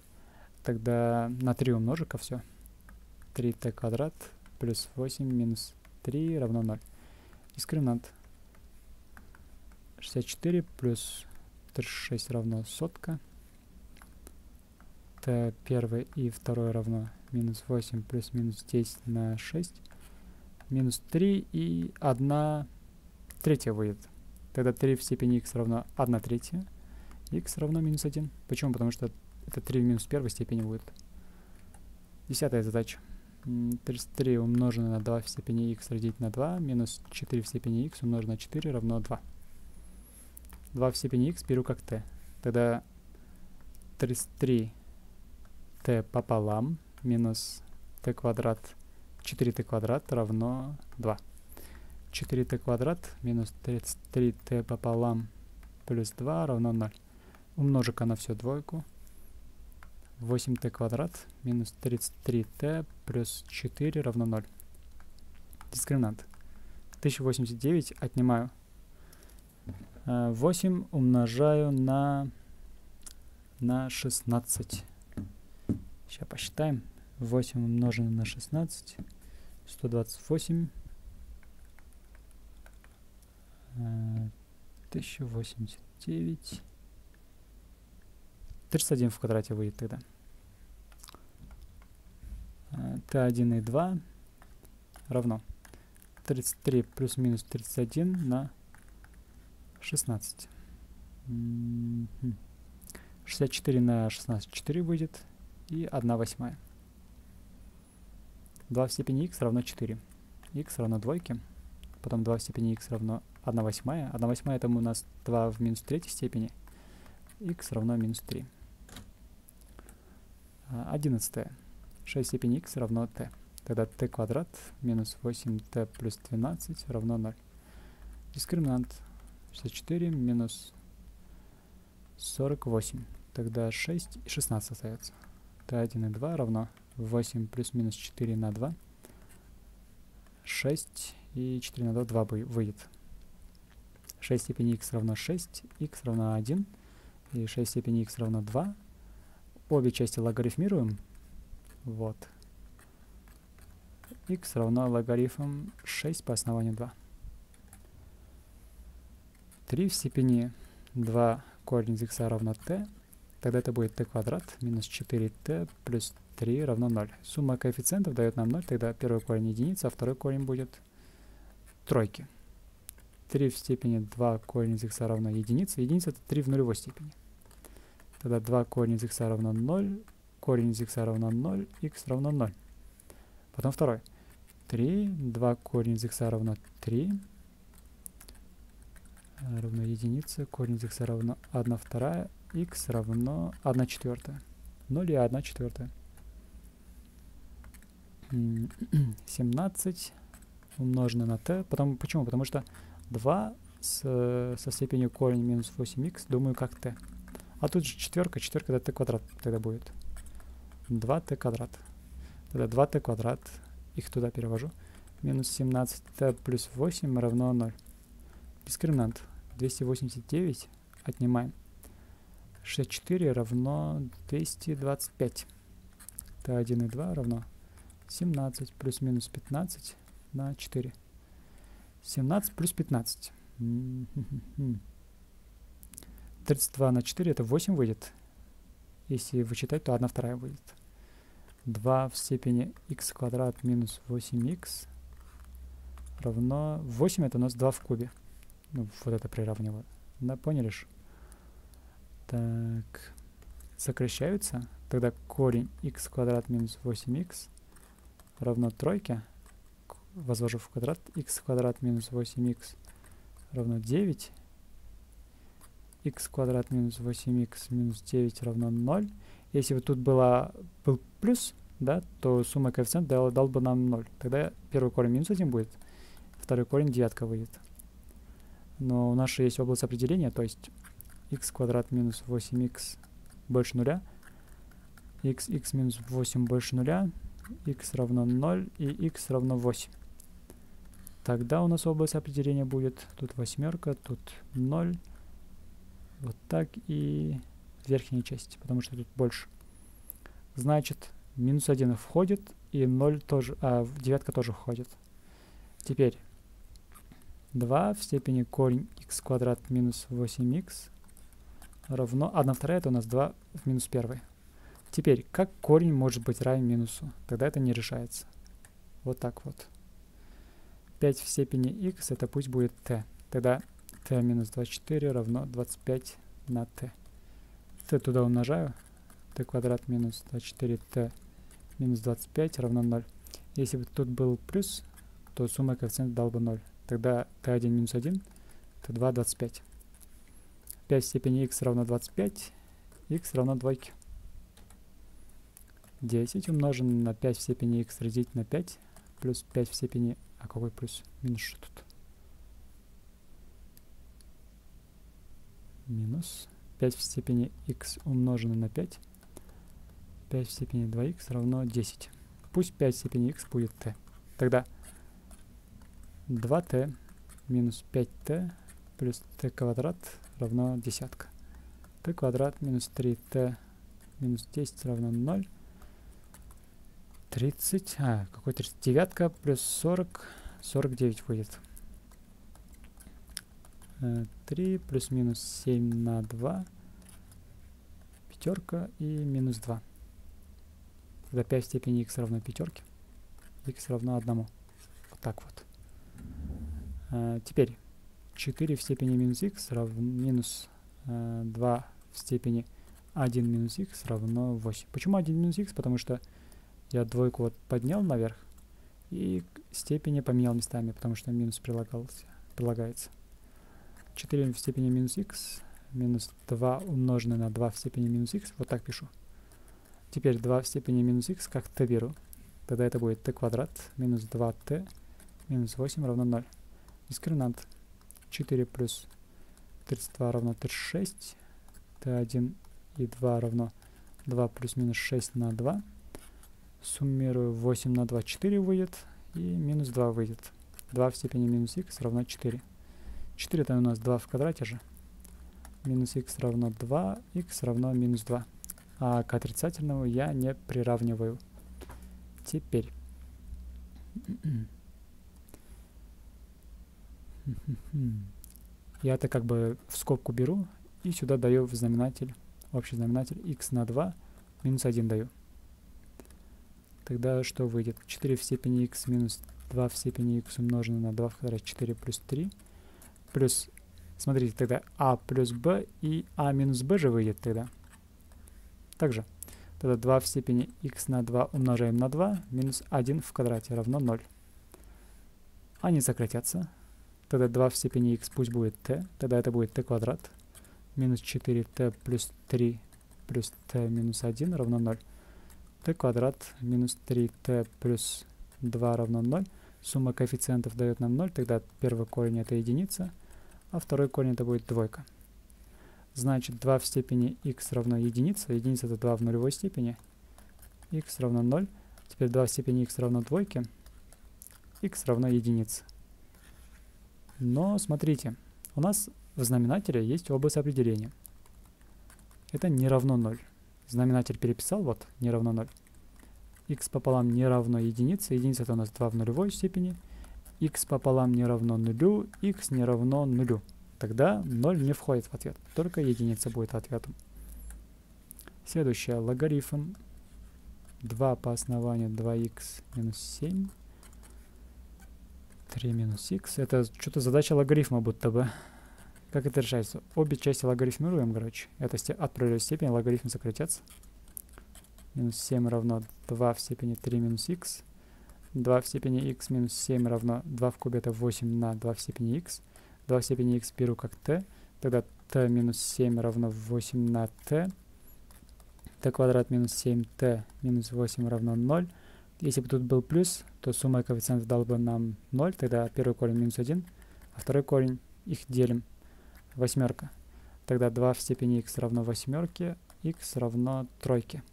Тогда на 3 умножу-ка все. 3t квадрат плюс 8 минус 3 равно 0. Дискриминант. 64 плюс 36 равно сотка. t первое и второе равно минус 8 плюс минус 10 на 6. Минус 3 и 1 третья выйдет. Тогда 3 в степени x равно 1 третья. x равно минус 1. Почему? Потому что это 3 в минус первой степени будет. Десятая задача. 33 умноженное на 2 в степени x разделить на 2 минус 4 в степени x умноженное на 4 равно 2. 2 в степени x беру как t. Тогда 33 t пополам минус t квадрат 4t квадрат равно 2. 4t квадрат минус 33t пополам плюс 2 равно 0. Умножу-ка на всю двойку. 8t квадрат минус 33t плюс 4 равно 0. Дискриминант. 1089 отнимаю. 8 э, умножаю на, на 16. Сейчас посчитаем. 8 умножено на 16. 128. 1089. 31 в квадрате выйдет тогда. Т1 и 2 равно 33 плюс-минус 31 на 16. 64 на 16 4 выйдет и 1 восьмая. 2 в степени x равно 4. x равно двойке. Потом 2 в степени x равно 1 восьмая. 1 восьмая это у нас 2 в минус третьей степени. x равно минус 3. 11. 6 в степени x равно t. Тогда t квадрат минус 8t плюс 12 равно 0. Дискриминант 64 минус 48. Тогда 6 и 16 остается. t1 и 2 равно 8 плюс-минус 4 на 2. 6 и 4 на 2, 2 выйдет. 6 степени x равно 6, x равно 1, и 6 степени x равно 2. Обе части логарифмируем. Вот. x равно логарифм 6 по основанию 2. 3 в степени 2 корень из x равно t. Тогда это будет t квадрат минус 4t плюс 3 равно 0. Сумма коэффициентов дает нам 0, тогда первый корень единица, а второй корень будет тройки. 3 в степени 2 корень из x равно единице. Единица это 3 в нулевой степени. Тогда 2 корень из x равно 0, корень из x равно 0, x равно 0. Потом второй. 3, 2 корень из x равно 3, равно единице, корень из x равно 1 вторая, x равно 1 четвертая. 0 и 1 четвертая. 17 умножено на t. Потом, почему? Потому что 2 с, со степенью корень минус 8х, думаю, как t. А тут же четверка, четверка это t квадрат тогда будет. 2t квадрат. Тогда 2t квадрат, их туда перевожу. Минус 17t плюс 8 равно 0. Дискриминант 289 отнимаем. 64 равно 225. t1 и 2 равно 17 плюс-минус 15 на 4. 17 плюс 15. 32 на 4 это 8 выйдет. Если вычитать, то 1 вторая выйдет. 2 в степени x квадрат минус 8x равно 8 это у нас 2 в кубе. Ну, вот это приравниваю. Да, поняли ж? Так, сокращаются. Тогда корень x квадрат минус 8x равно тройке, возвожу в квадрат, x квадрат минус 8x равно 9, x квадрат минус 8x минус 9 равно 0. Если бы тут была, был плюс, да, то сумма коэффициента дал, дал бы нам 0. Тогда первый корень минус 1 будет, второй корень девятка выйдет. Но у нас же есть область определения, то есть x квадрат минус 8x больше нуля, x, x минус 8 больше нуля, x равно 0 и x равно 8. тогда у нас область определения будет тут восьмерка, тут 0, вот так и верхняя часть, потому что тут больше. Значит, минус 1 входит, и 0 тоже, а девятка тоже входит. Теперь 2 в степени корень x квадрат минус 8x равно 1 вторая, это у нас 2 в минус 1. Теперь, как корень может быть равен минусу? Тогда это не решается. Вот так вот. 5 в степени x, это пусть будет t. Тогда t минус 24 равно 25 на t. t туда умножаю. t квадрат минус 24t минус 25 равно 0. Если бы тут был плюс, то сумма коэффициента дал бы 0. Тогда t1 минус 1, t2 25. 5 в степени x равно 25, x равно двойке. 10 умноженное на 5 в степени x разделить на 5 плюс 5 в степени... А какой плюс? Минус что тут? Минус 5 в степени x умноженное на 5. 5 в степени 2x равно 10. Пусть 5 в степени x будет t. Тогда 2t минус 5t плюс t квадрат равно десятка. t квадрат минус 3t минус 10 равно 0. 30, а, какой 30? Девятка плюс 40, 49 выйдет. 3 э, плюс минус 7 на 2, пятерка и минус 2. Тогда 5 в степени x равно пятерке, x равно 1. Вот так вот. А, теперь 4 в степени минус x равно минус а, 2 в степени 1 минус x равно 8. Почему 1 минус x? Потому что я двойку вот поднял наверх и степени поменял местами, потому что минус прилагался, прилагается. 4 в степени минус x минус 2 умноженное на 2 в степени минус x. Вот так пишу. Теперь 2 в степени минус x как t беру. Тогда это будет t квадрат минус 2t минус 8 равно 0. Дискриминант 4 плюс 32 равно 36. t1 и 2 равно 2 плюс минус 6 на 2. Суммирую 8 на 2, 4 выйдет. И минус 2 выйдет. 2 в степени минус x равно 4. 4 это у нас 2 в квадрате же. Минус x равно 2, x равно минус 2. А к отрицательному я не приравниваю. Теперь. Я это как бы в скобку беру и сюда даю в знаменатель, общий знаменатель x на 2 минус 1 даю. Тогда что выйдет? 4 в степени x минус 2 в степени x умноженное на 2 в квадрате 4 плюс 3. Плюс, смотрите, тогда а плюс b и а минус b же выйдет тогда. Также, тогда 2 в степени x на 2 умножаем на 2 минус 1 в квадрате равно 0. Они сократятся. Тогда 2 в степени x пусть будет t, тогда это будет t квадрат минус 4t плюс 3 плюс t минус 1 равно 0 t квадрат минус 3t плюс 2 равно 0. Сумма коэффициентов дает нам 0, тогда первый корень это единица, а второй корень это будет двойка. Значит, 2 в степени x равно единица, единица это 2 в нулевой степени, x равно 0. Теперь 2 в степени x равно двойке, x равно единице. Но смотрите, у нас в знаменателе есть область определения. Это не равно 0. Знаменатель переписал, вот, не равно 0. x пополам не равно единице. Единица это у нас 2 в нулевой степени. x пополам не равно нулю, x не равно нулю. Тогда 0 не входит в ответ, только единица будет ответом. Следующее, логарифм 2 по основанию 2х минус 7. 3 минус х. Это что-то задача логарифма будто бы. Как это решается? Обе части логарифмируем, короче. Это от проверенной степени логарифм сократятся. Минус 7 равно 2 в степени 3 минус х. 2 в степени х минус 7 равно 2 в кубе это 8 на 2 в степени х. 2 в степени х беру как t. Тогда t минус 7 равно 8 на t. t квадрат минус 7t минус 8 равно 0. Если бы тут был плюс, то сумма коэффициентов дал бы нам 0. Тогда первый корень минус 1, а второй корень их делим восьмерка. Тогда 2 в степени x равно восьмерке, x равно тройке.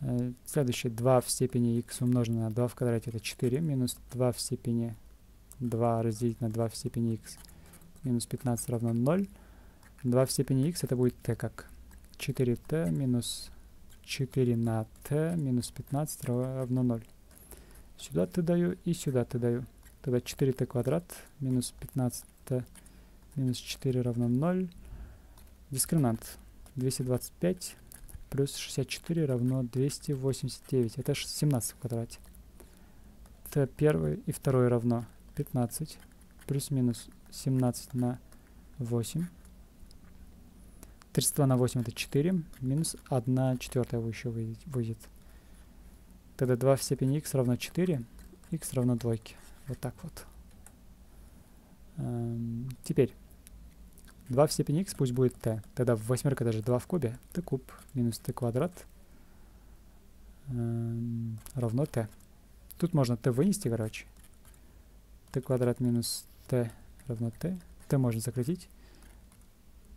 Э, следующее 2 в степени x умноженное на 2 в квадрате это 4, минус 2 в степени 2 разделить на 2 в степени x минус 15 равно 0. 2 в степени x это будет t как 4t минус 4 на t минус 15 равно 0. Сюда ты даю и сюда ты даю. Тогда 4t квадрат минус 15t минус 4 равно 0. Дискриминант 225 плюс 64 равно 289. Это 17 в квадрате. Это первый и второй равно 15 плюс-минус 17 на 8. 32 на 8 это 4, минус 1 четвертая еще выйдет. Тогда 2 в степени x равно 4, x равно двойке. Вот так вот. Эм, теперь 2 в степени x пусть будет t. Тогда восьмерка даже 2 в кубе. t куб минус t квадрат эм, равно t. Тут можно t вынести, короче. t квадрат минус t равно t. t можно сократить.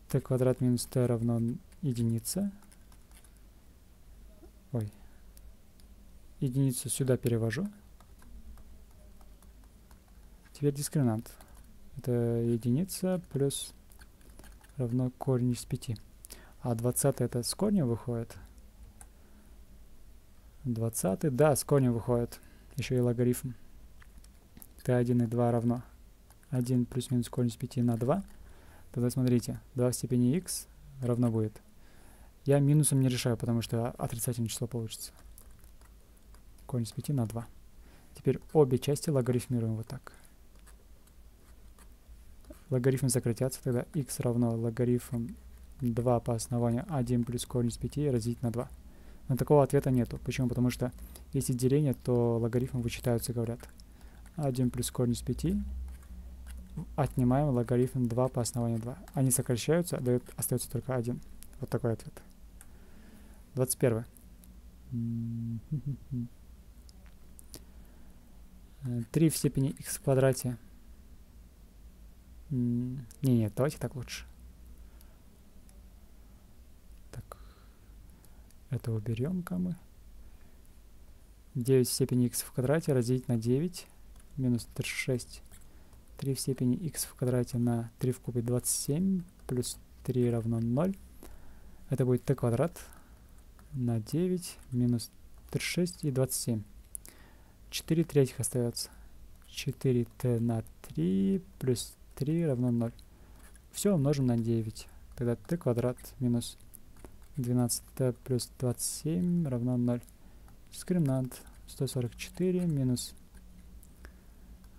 t квадрат минус t равно единица. Ой. Единицу сюда перевожу. Теперь дискриминант. Это единица плюс равно корень из 5. А 20 это с корнем выходит. 20, да, с корнем выходит. Еще и логарифм. t1 и 2 равно 1 плюс-минус корень из 5 на 2. Тогда смотрите, 2 в степени x равно будет. Я минусом не решаю, потому что отрицательное число получится. Корень из 5 на 2. Теперь обе части логарифмируем вот так логарифмы сократятся, тогда x равно логарифм 2 по основанию 1 плюс корень из 5 разделить на 2. Но такого ответа нету. Почему? Потому что если деление, то логарифмы вычитаются, говорят. 1 плюс корень из 5 отнимаем логарифм 2 по основанию 2. Они сокращаются, дают, остается только 1. Вот такой ответ. 21. 3 в степени x в квадрате не, нет, давайте так лучше. Так. Это уберем-ка мы. 9 в степени x в квадрате разделить на 9 минус 36. 3 в степени x в квадрате на 3 в кубе 27 плюс 3 равно 0. Это будет t квадрат на 9 минус 36 и 27. 4 третьих остается. 4t на 3 плюс 3 равно 0. Все умножим на 9. Тогда t квадрат минус 12t плюс 27 равно 0. Дискриминант 144 минус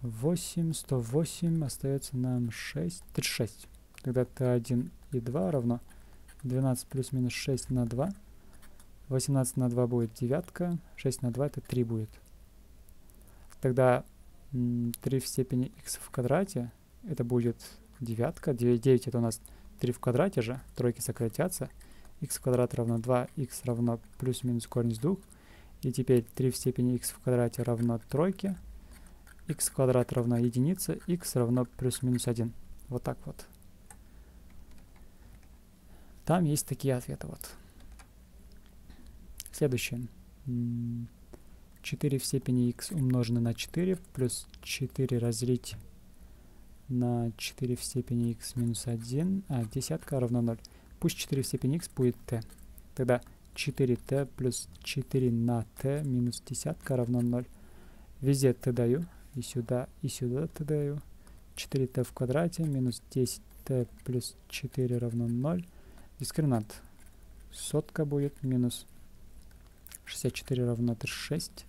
8, 108, остается нам 6, 36. Тогда t1 и 2 равно 12 плюс минус 6 на 2. 18 на 2 будет девятка, 6 на 2 это 3 будет. Тогда 3 в степени x в квадрате это будет девятка. 9, 9 это у нас 3 в квадрате же, тройки сократятся. x квадрат равно 2, x равно плюс-минус корень из 2. И теперь 3 в степени x в квадрате равно тройке. x квадрат равно единице, x равно плюс-минус 1. Вот так вот. Там есть такие ответы. Вот. Следующее. 4 в степени x умноженное на 4 плюс 4 разделить на 4 в степени x минус 1, а десятка равно 0. Пусть 4 в степени x будет t. Тогда 4t плюс 4 на t минус десятка равно 0. Везде t даю, и сюда, и сюда t даю. 4t в квадрате минус 10t плюс 4 равно 0. Дискриминант. Сотка будет минус 64 равно 36.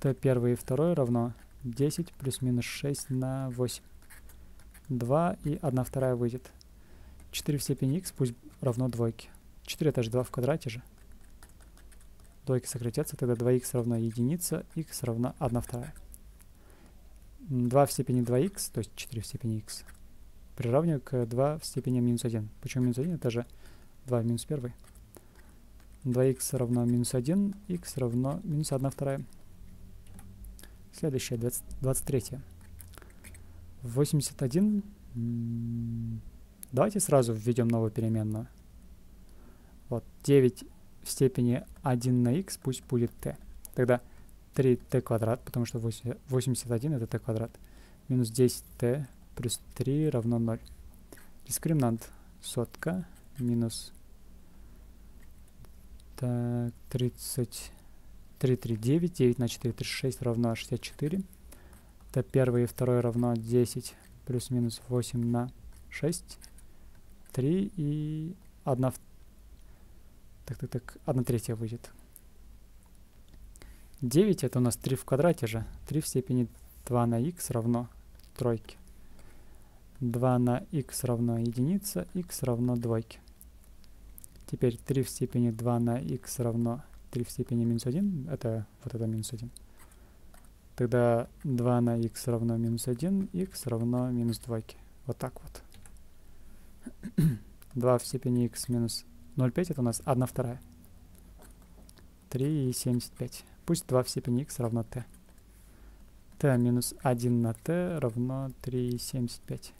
t первый и второй равно 10 плюс-минус 6 на 8. 2 и 1 вторая выйдет. 4 в степени x пусть равно двойке. 4 это же 2 в квадрате же. Двойки сократятся, тогда 2х равно единица, x равно 1 вторая. 2 в степени 2х, то есть 4 в степени x, приравниваю к 2 в степени минус 1. Почему минус 1? Это же 2 в минус 1. 2х равно минус 1, x равно минус 1 вторая. Следующее, 20, 23. 81. Давайте сразу введем новую переменную. Вот, 9 в степени 1 на x пусть будет t. Тогда 3t квадрат, потому что 81 это t квадрат. Минус 10t плюс 3 равно 0. Дискриминант сотка минус так, 30, 3, 3, 9, 9 на 4, 36 равно 64. Это первое и второе равно 10 плюс-минус 8 на 6. 3 и 1, так, так, так, 1 третья выйдет. 9 это у нас 3 в квадрате же. 3 в степени 2 на x равно тройке. 2 на x равно единица, x равно двойке. Теперь 3 в степени 2 на x равно 3 в степени минус 1. Это вот это минус 1. Тогда 2 на x равно минус 1, x равно минус 2. Вот так вот. 2 в степени x минус 0,5 это у нас 1 вторая. 3 и 75. Пусть 2 в степени x равно t. t минус 1 на t равно 3,75.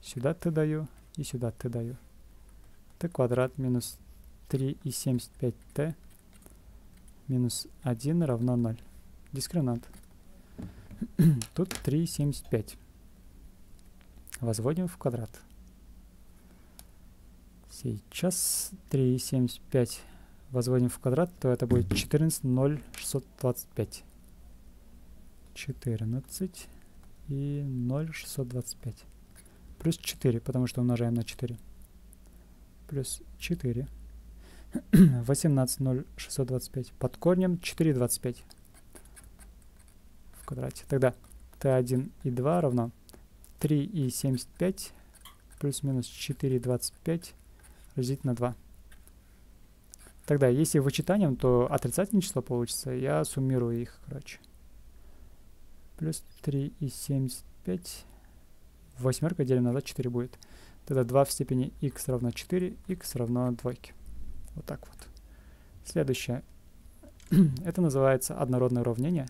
Сюда t даю и сюда t даю. t квадрат минус 3,75t минус 1 равно 0. Дискриминант. Тут 3,75. Возводим в квадрат. Сейчас 3,75 возводим в квадрат, то это будет 14,0625. 14 и 0,625. Плюс 4, потому что умножаем на 4. Плюс 4. 18,0625. Под корнем 4,25 в квадрате. Тогда t1 и 2 равно 3 и 75 плюс-минус 4,25 разделить на 2. Тогда, если вычитанием, то отрицательное число получится. Я суммирую их, короче. Плюс 3 и 75. Восьмерка делим на 2, 4 будет. Тогда 2 в степени x равно 4, x равно двойке. Вот так вот. Следующее. Это называется однородное уравнение.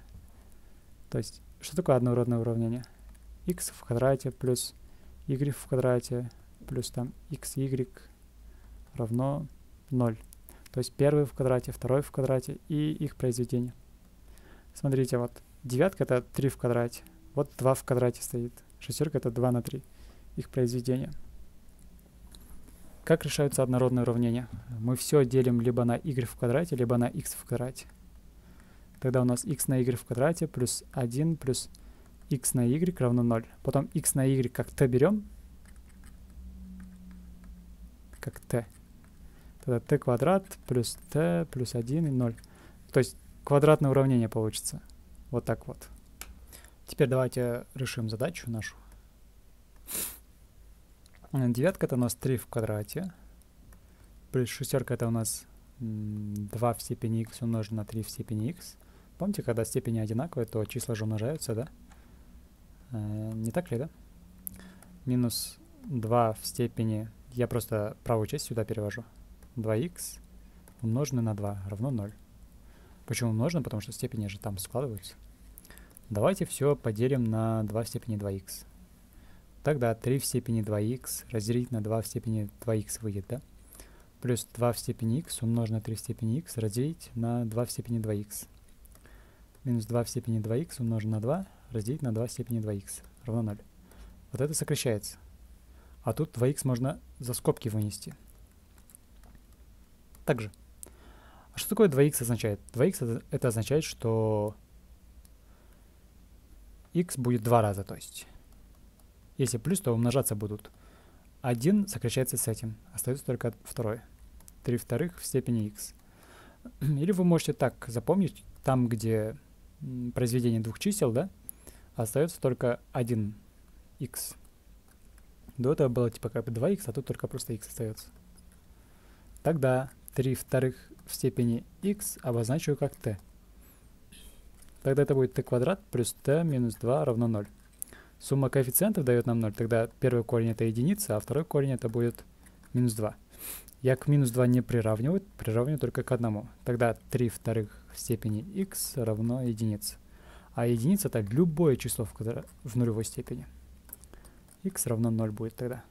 То есть, что такое однородное уравнение? x в квадрате плюс y в квадрате плюс там xy равно 0. То есть первый в квадрате, второй в квадрате и их произведение. Смотрите, вот девятка это 3 в квадрате, вот 2 в квадрате стоит, шестерка это 2 на 3, их произведение. Как решаются однородные уравнения? Мы все делим либо на y в квадрате, либо на x в квадрате. Тогда у нас x на y в квадрате плюс 1 плюс x на y равно 0. Потом x на y как t берем, как t. Тогда t квадрат плюс t плюс 1 и 0. То есть квадратное уравнение получится. Вот так вот. Теперь давайте решим задачу нашу. Девятка это у нас 3 в квадрате. Плюс шестерка это у нас 2 в степени x умножить на 3 в степени x. Помните, когда степени одинаковые, то числа же умножаются, да? Э, не так ли, да? Минус 2 в степени... Я просто правую часть сюда перевожу. 2х умноженное на 2 равно 0. Почему умножено? Потому что степени же там складываются. Давайте все поделим на 2 в степени 2х. Тогда 3 в степени 2х разделить на 2 в степени 2х выйдет, да? Плюс 2 в степени х умножить на 3 в степени х разделить на 2 в степени 2х. Минус 2 в степени 2х умножить на 2 разделить на 2 в степени 2х равно 0. Вот это сокращается. А тут 2х можно за скобки вынести. Также. А что такое 2х означает? 2х это, означает, что x будет два раза, то есть если плюс, то умножаться будут. 1 сокращается с этим. Остается только второй. 3 вторых в степени x. Или вы можете так запомнить, там, где произведение двух чисел, да, остается только 1 x. До этого было типа как бы 2x, а тут только просто x остается. Тогда 3 вторых в степени x обозначу как t. Тогда это будет t квадрат плюс t минус 2 равно 0. Сумма коэффициентов дает нам 0, тогда первый корень это единица, а второй корень это будет минус 2. Я к минус 2 не приравниваю, приравниваю только к одному. Тогда 3 вторых в степени x равно единице. А единица это любое число в, квадра... в нулевой степени. x равно 0 будет тогда.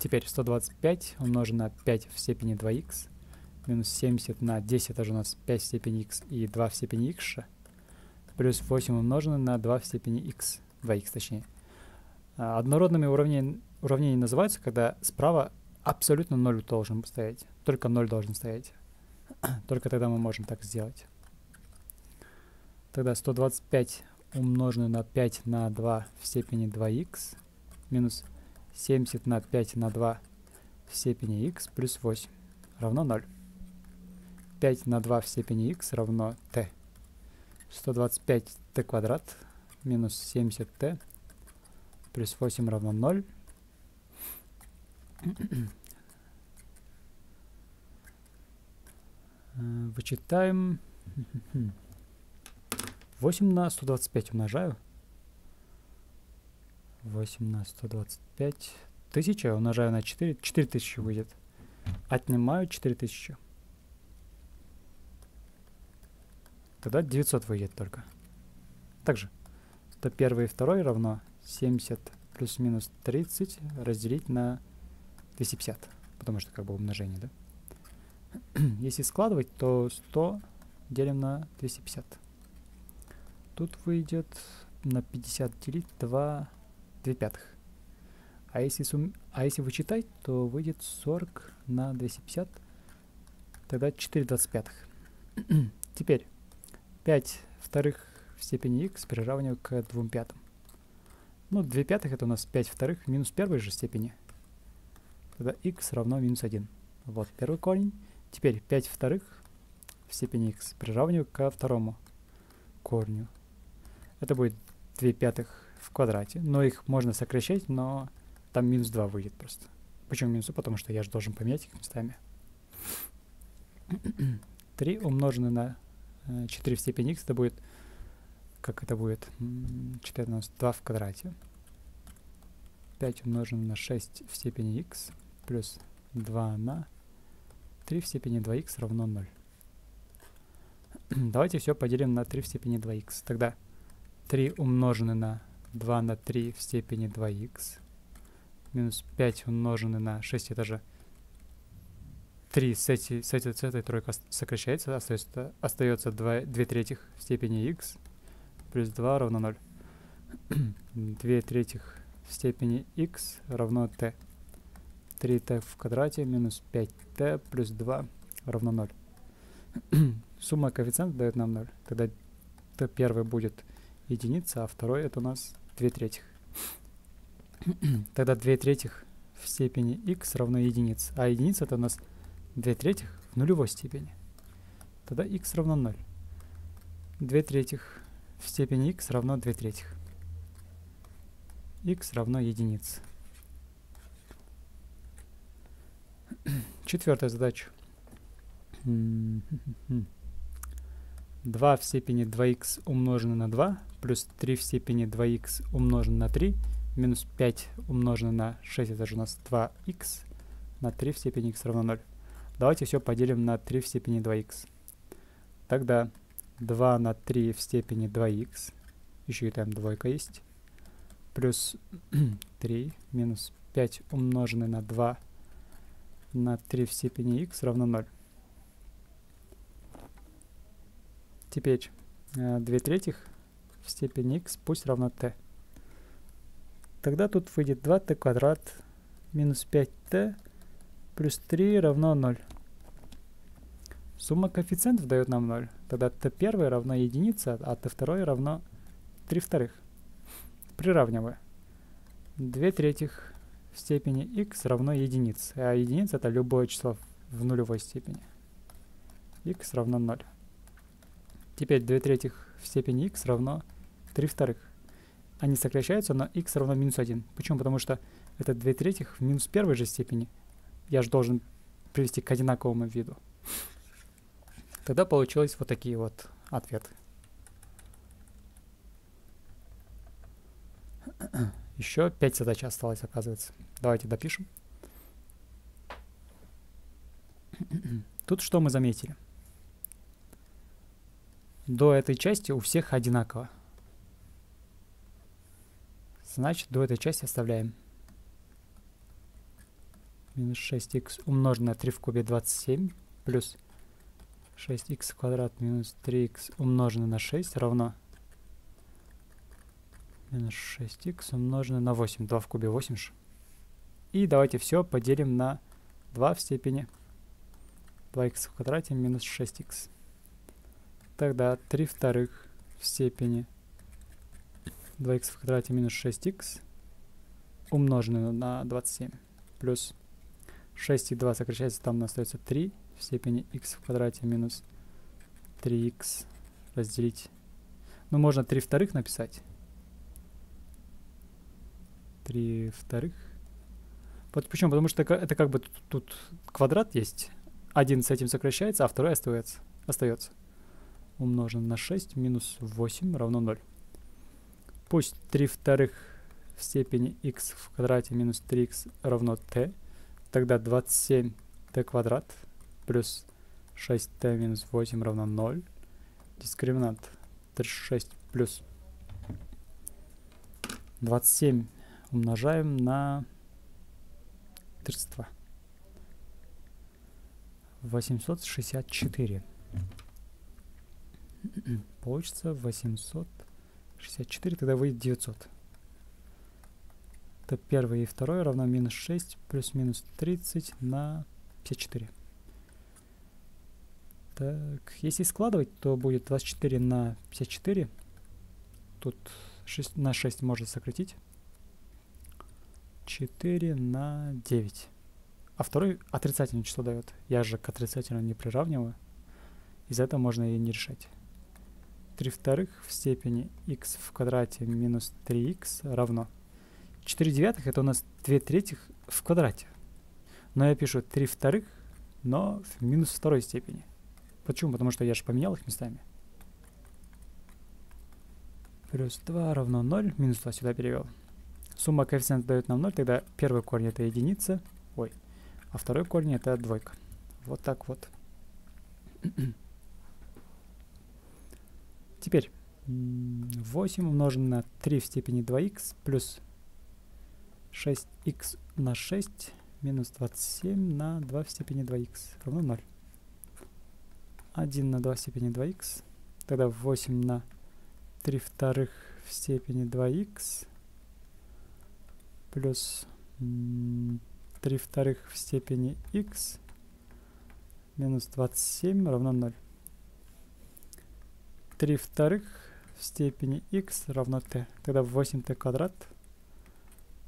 Теперь 125 умножить на 5 в степени 2x минус 70 на 10, это же у нас 5 в степени x и 2 в степени x, плюс 8 умноженное на 2 в степени x, 2x точнее. А, однородными уравнения, уравнения называются, когда справа абсолютно 0 должен стоять, только 0 должен стоять. только тогда мы можем так сделать. Тогда 125 умноженное на 5 на 2 в степени 2х минус 70 на 5 на 2 в степени х плюс 8 равно 0. 5 на 2 в степени х равно t. 125t квадрат минус 70t плюс 8 равно 0. Э, вычитаем. 8 на 125 умножаю. 8 на 125. 1000 умножаю на 4. 4000 выйдет. Отнимаю 4000. Тогда 900 выйдет только. Также, то первый и второй равно 70 плюс-минус 30 разделить на 250. Потому что как бы умножение, да? Если складывать, то 100 делим на 250. Тут выйдет на 50 делить 2, 2 пятых. А если, сум... а если вычитать, то выйдет 40 на 250, тогда 4 25. Теперь 5 вторых в степени x приравниваю к 2 пятым. Ну, 2 пятых это у нас 5 вторых минус первой же степени. Тогда x равно минус 1. Вот первый корень. Теперь 5 вторых в степени x приравниваю ко второму корню. Это будет 2 пятых в квадрате. Но их можно сокращать, но там минус 2 выйдет просто. Почему минус? Потому что я же должен поменять их местами. 3 умноженное на 4 э, в степени x, это будет, как это будет, 14, 2 в квадрате. 5 умноженное на 6 в степени x плюс 2 на 3 в степени 2х равно 0. Давайте все поделим на 3 в степени 2х. Тогда 3 умноженное на 2 на 3 в степени 2х минус 5 умноженное на 6 это же 3 с, эти, с, этой, с этой тройкой сокращается, остается, остается 2, 2 третьих в степени x плюс 2 равно 0. 2 третьих в степени x равно t. 3t в квадрате минус 5t плюс 2 равно 0. Сумма коэффициентов дает нам 0. Тогда t первый будет единица, а второй это у нас 2 третьих. Тогда 2 третьих в степени x равно единице. А единица это у нас 2 третьих в нулевой степени. Тогда x равно 0. 2 третьих в степени x равно 2 третьих. x равно единице. Четвертая задача. 2 в степени 2х умноженное на 2 плюс 3 в степени 2х умноженное на 3 минус 5 умноженное на 6, это же у нас 2х на 3 в степени х равно 0. Давайте все поделим на 3 в степени 2х. Тогда 2 на 3 в степени 2х, еще и там двойка есть, плюс 3 минус 5 умноженное на 2 на 3 в степени х равно 0. Теперь 2 э, третьих в степени x пусть равно t. Тогда тут выйдет 2t квадрат минус 5t плюс 3 равно 0. Сумма коэффициентов дает нам 0. Тогда t1 равно единице, а t2 равно 3 вторых. Приравниваю. 2 третьих в степени x равно единице. А единица это любое число в нулевой степени. x равно 0. Теперь 2 третьих в степени x равно 3 вторых. Они сокращаются, но x равно минус 1. Почему? Потому что это 2 третьих в минус первой же степени. Я же должен привести к одинаковому виду. Тогда получилось вот такие вот ответы. Еще 5 задач осталось, оказывается. Давайте допишем. Тут что мы заметили? до этой части у всех одинаково. Значит, до этой части оставляем. Минус 6х умножить на 3 в кубе 27 плюс 6х квадрат минус 3х умноженное на 6 равно минус 6х умноженное на 8. 2 в кубе 8 же. И давайте все поделим на 2 в степени 2х в квадрате минус 6х. Тогда 3 вторых в степени 2х в квадрате минус 6х умноженное на 27 плюс 6 и 2 сокращается, там остается 3 в степени x в квадрате минус 3x разделить. Ну, можно 3 вторых написать. 3 вторых. Вот почему? Потому что это как бы тут, тут квадрат есть. Один с этим сокращается, а второй остается. остается. Умножен на 6 минус 8 равно 0. Пусть 3 вторых в степени x в квадрате минус 3x равно t. Тогда 27t квадрат плюс 6t минус 8 равно 0. Дискриминант 36 плюс 27 умножаем на 32. 864. Получится 864, тогда выйдет 900. Это первое и второе равно минус 6 плюс минус 30 на 54. Так, если складывать, то будет 24 на 54. Тут 6, на 6 можно сократить. 4 на 9. А второй отрицательное число дает. Я же к отрицательному не приравниваю. Из этого можно и не решать. 3 вторых в степени x в квадрате минус 3x равно 4 девятых это у нас 2 третьих в квадрате. Но я пишу 3 вторых, но в минус второй степени. Почему? Потому что я же поменял их местами. Плюс 2 равно 0, минус 2 сюда перевел. Сумма коэффициента дает нам 0, тогда первый корень это единица, ой, а второй корень это двойка. Вот так вот. Теперь 8 умножим на 3 в степени 2х плюс 6х на 6 минус 27 на 2 в степени 2х равно 0. 1 на 2 в степени 2х. Тогда 8 на 3 вторых в степени 2х плюс 3 вторых в степени х минус 27 равно 0. 3 вторых в степени х равно t. Тогда 8t квадрат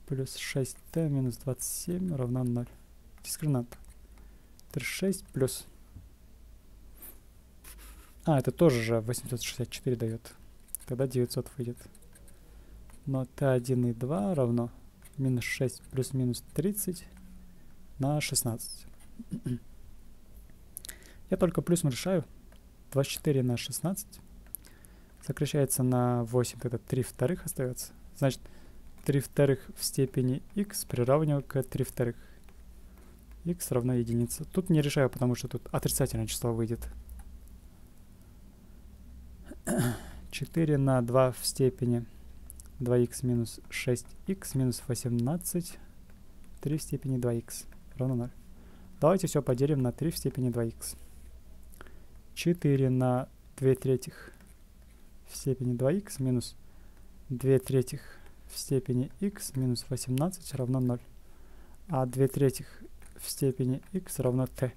плюс 6t минус 27 равно 0. Дискриминант. 36 плюс... А, это тоже же 864 дает. Тогда 900 выйдет. Но t1 и 2 равно минус 6 плюс минус 30 на 16. Я только плюсом решаю. 24 на 16 сокращается на 8, тогда 3 вторых остается. Значит, 3 вторых в степени x приравниваю к 3 вторых. x равно единице. Тут не решаю, потому что тут отрицательное число выйдет. 4 на 2 в степени 2х минус 6х минус 18 3 в степени 2х равно 0. Давайте все поделим на 3 в степени 2х. 4 на 2 третьих в степени 2х минус 2 третьих в степени x минус 18 равно 0. А 2 третьих в степени x равно t.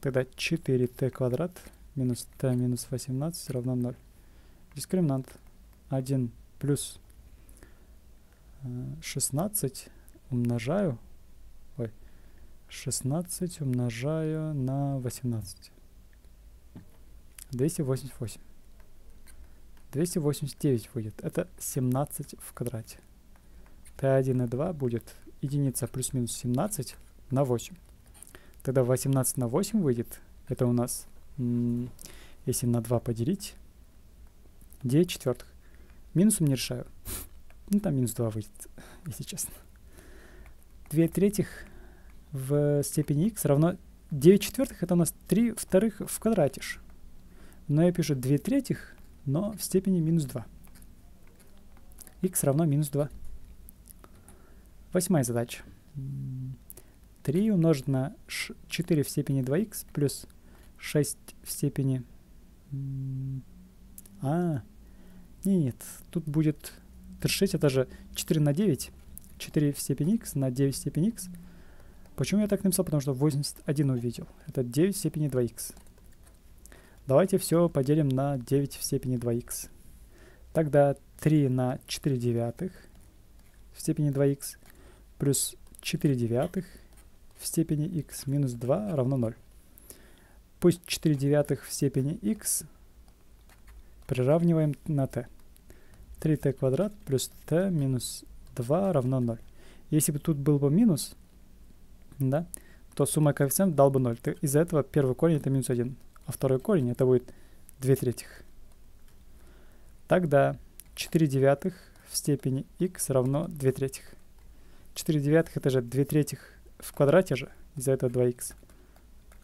Тогда 4t квадрат минус t минус 18 равно 0. Дискриминант 1 плюс 16 э, умножаю, ой, 16 умножаю на 18. 288. 289 выйдет. Это 17 в квадрате. Т1 и 2 будет единица плюс-минус 17 на 8. Тогда 18 на 8 выйдет. Это у нас, если на 2 поделить, 9 четвертых. Минусом не решаю. Ну, там минус 2 выйдет, если честно. 2 третьих в степени x равно 9 четвертых. Это у нас 3 вторых в квадрате. Но я пишу 2 третьих но в степени минус 2. x равно минус 2. Восьмая задача. 3 умножить на 4 в степени 2х плюс 6 в степени... А, нет, тут будет 36, это же 4 на 9. 4 в степени х на 9 в степени х. Почему я так написал? Потому что 81 увидел. Это 9 в степени 2х. Давайте все поделим на 9 в степени 2х. Тогда 3 на 4 девятых в степени 2х плюс 4 девятых в степени х минус 2 равно 0. Пусть 4 девятых в степени х приравниваем на t. 3t квадрат плюс t минус 2 равно 0. Если бы тут был бы минус, да, то сумма коэффициентов дал бы 0. Из-за этого первый корень это минус 1, а второй корень это будет 2 третьих. Тогда 4 девятых в степени х равно 2 третьих. 4 девятых это же 2 третьих в квадрате же, из-за этого 2х.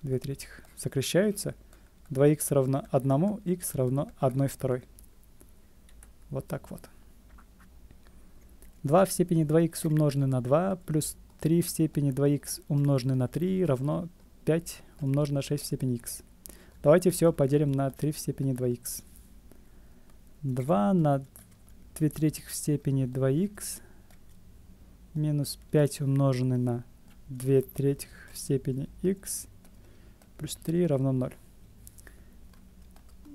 2 третьих сокращаются. 2х равно 1, х равно 1 второй. Вот так вот. 2 в степени 2х умноженное на 2 плюс 3 в степени 2х умноженное на 3 равно 5 умноженное на 6 в степени х. Давайте все поделим на 3 в степени 2х. 2 на 2 третьих в степени 2х минус 5 умноженное на 2 третьих в степени х плюс 3 равно 0.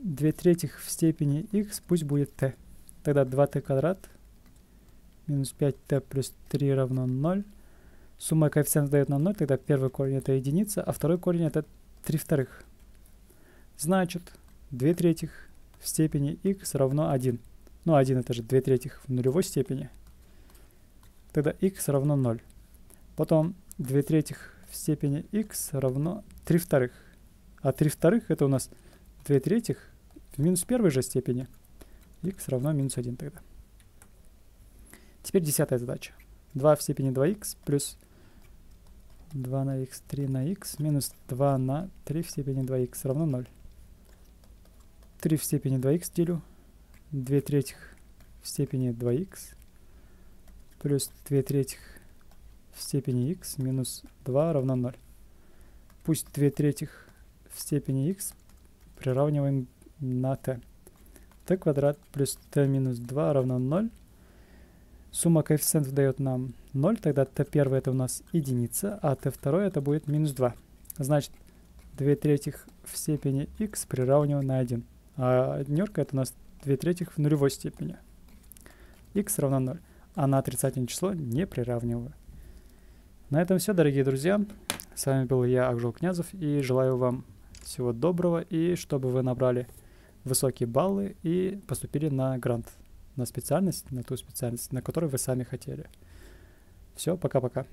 2 третьих в степени х пусть будет t. Тогда 2t квадрат минус 5t плюс 3 равно 0. Сумма коэффициентов дает нам 0, тогда первый корень это единица, а второй корень это 3 вторых. Значит, 2 третьих в степени х равно 1. Ну, 1 это же 2 третьих в нулевой степени. Тогда х равно 0. Потом 2 третьих в степени х равно 3 вторых. А 3 вторых это у нас 2 третьих в минус первой же степени. х равно минус 1 тогда. Теперь десятая задача. 2 в степени 2х плюс 2 на х, 3 на х минус 2 на 3 в степени 2х равно 0. 3 в степени 2х делю. 2 третьих в степени 2х плюс 2 третьих в степени х минус 2 равно 0. Пусть 2 третьих в степени х приравниваем на t. t квадрат плюс t минус 2 равно 0. Сумма коэффициентов дает нам 0, тогда t1 это у нас единица, а t2 это будет минус 2. Значит, 2 третьих в степени х приравниваем на 1. А однерка это у нас 2 третьих в нулевой степени. x равно 0. А на отрицательное число не приравниваю. На этом все, дорогие друзья. С вами был я, Акжол Князев, и желаю вам всего доброго, и чтобы вы набрали высокие баллы и поступили на грант, на специальность, на ту специальность, на которую вы сами хотели. Все, пока-пока.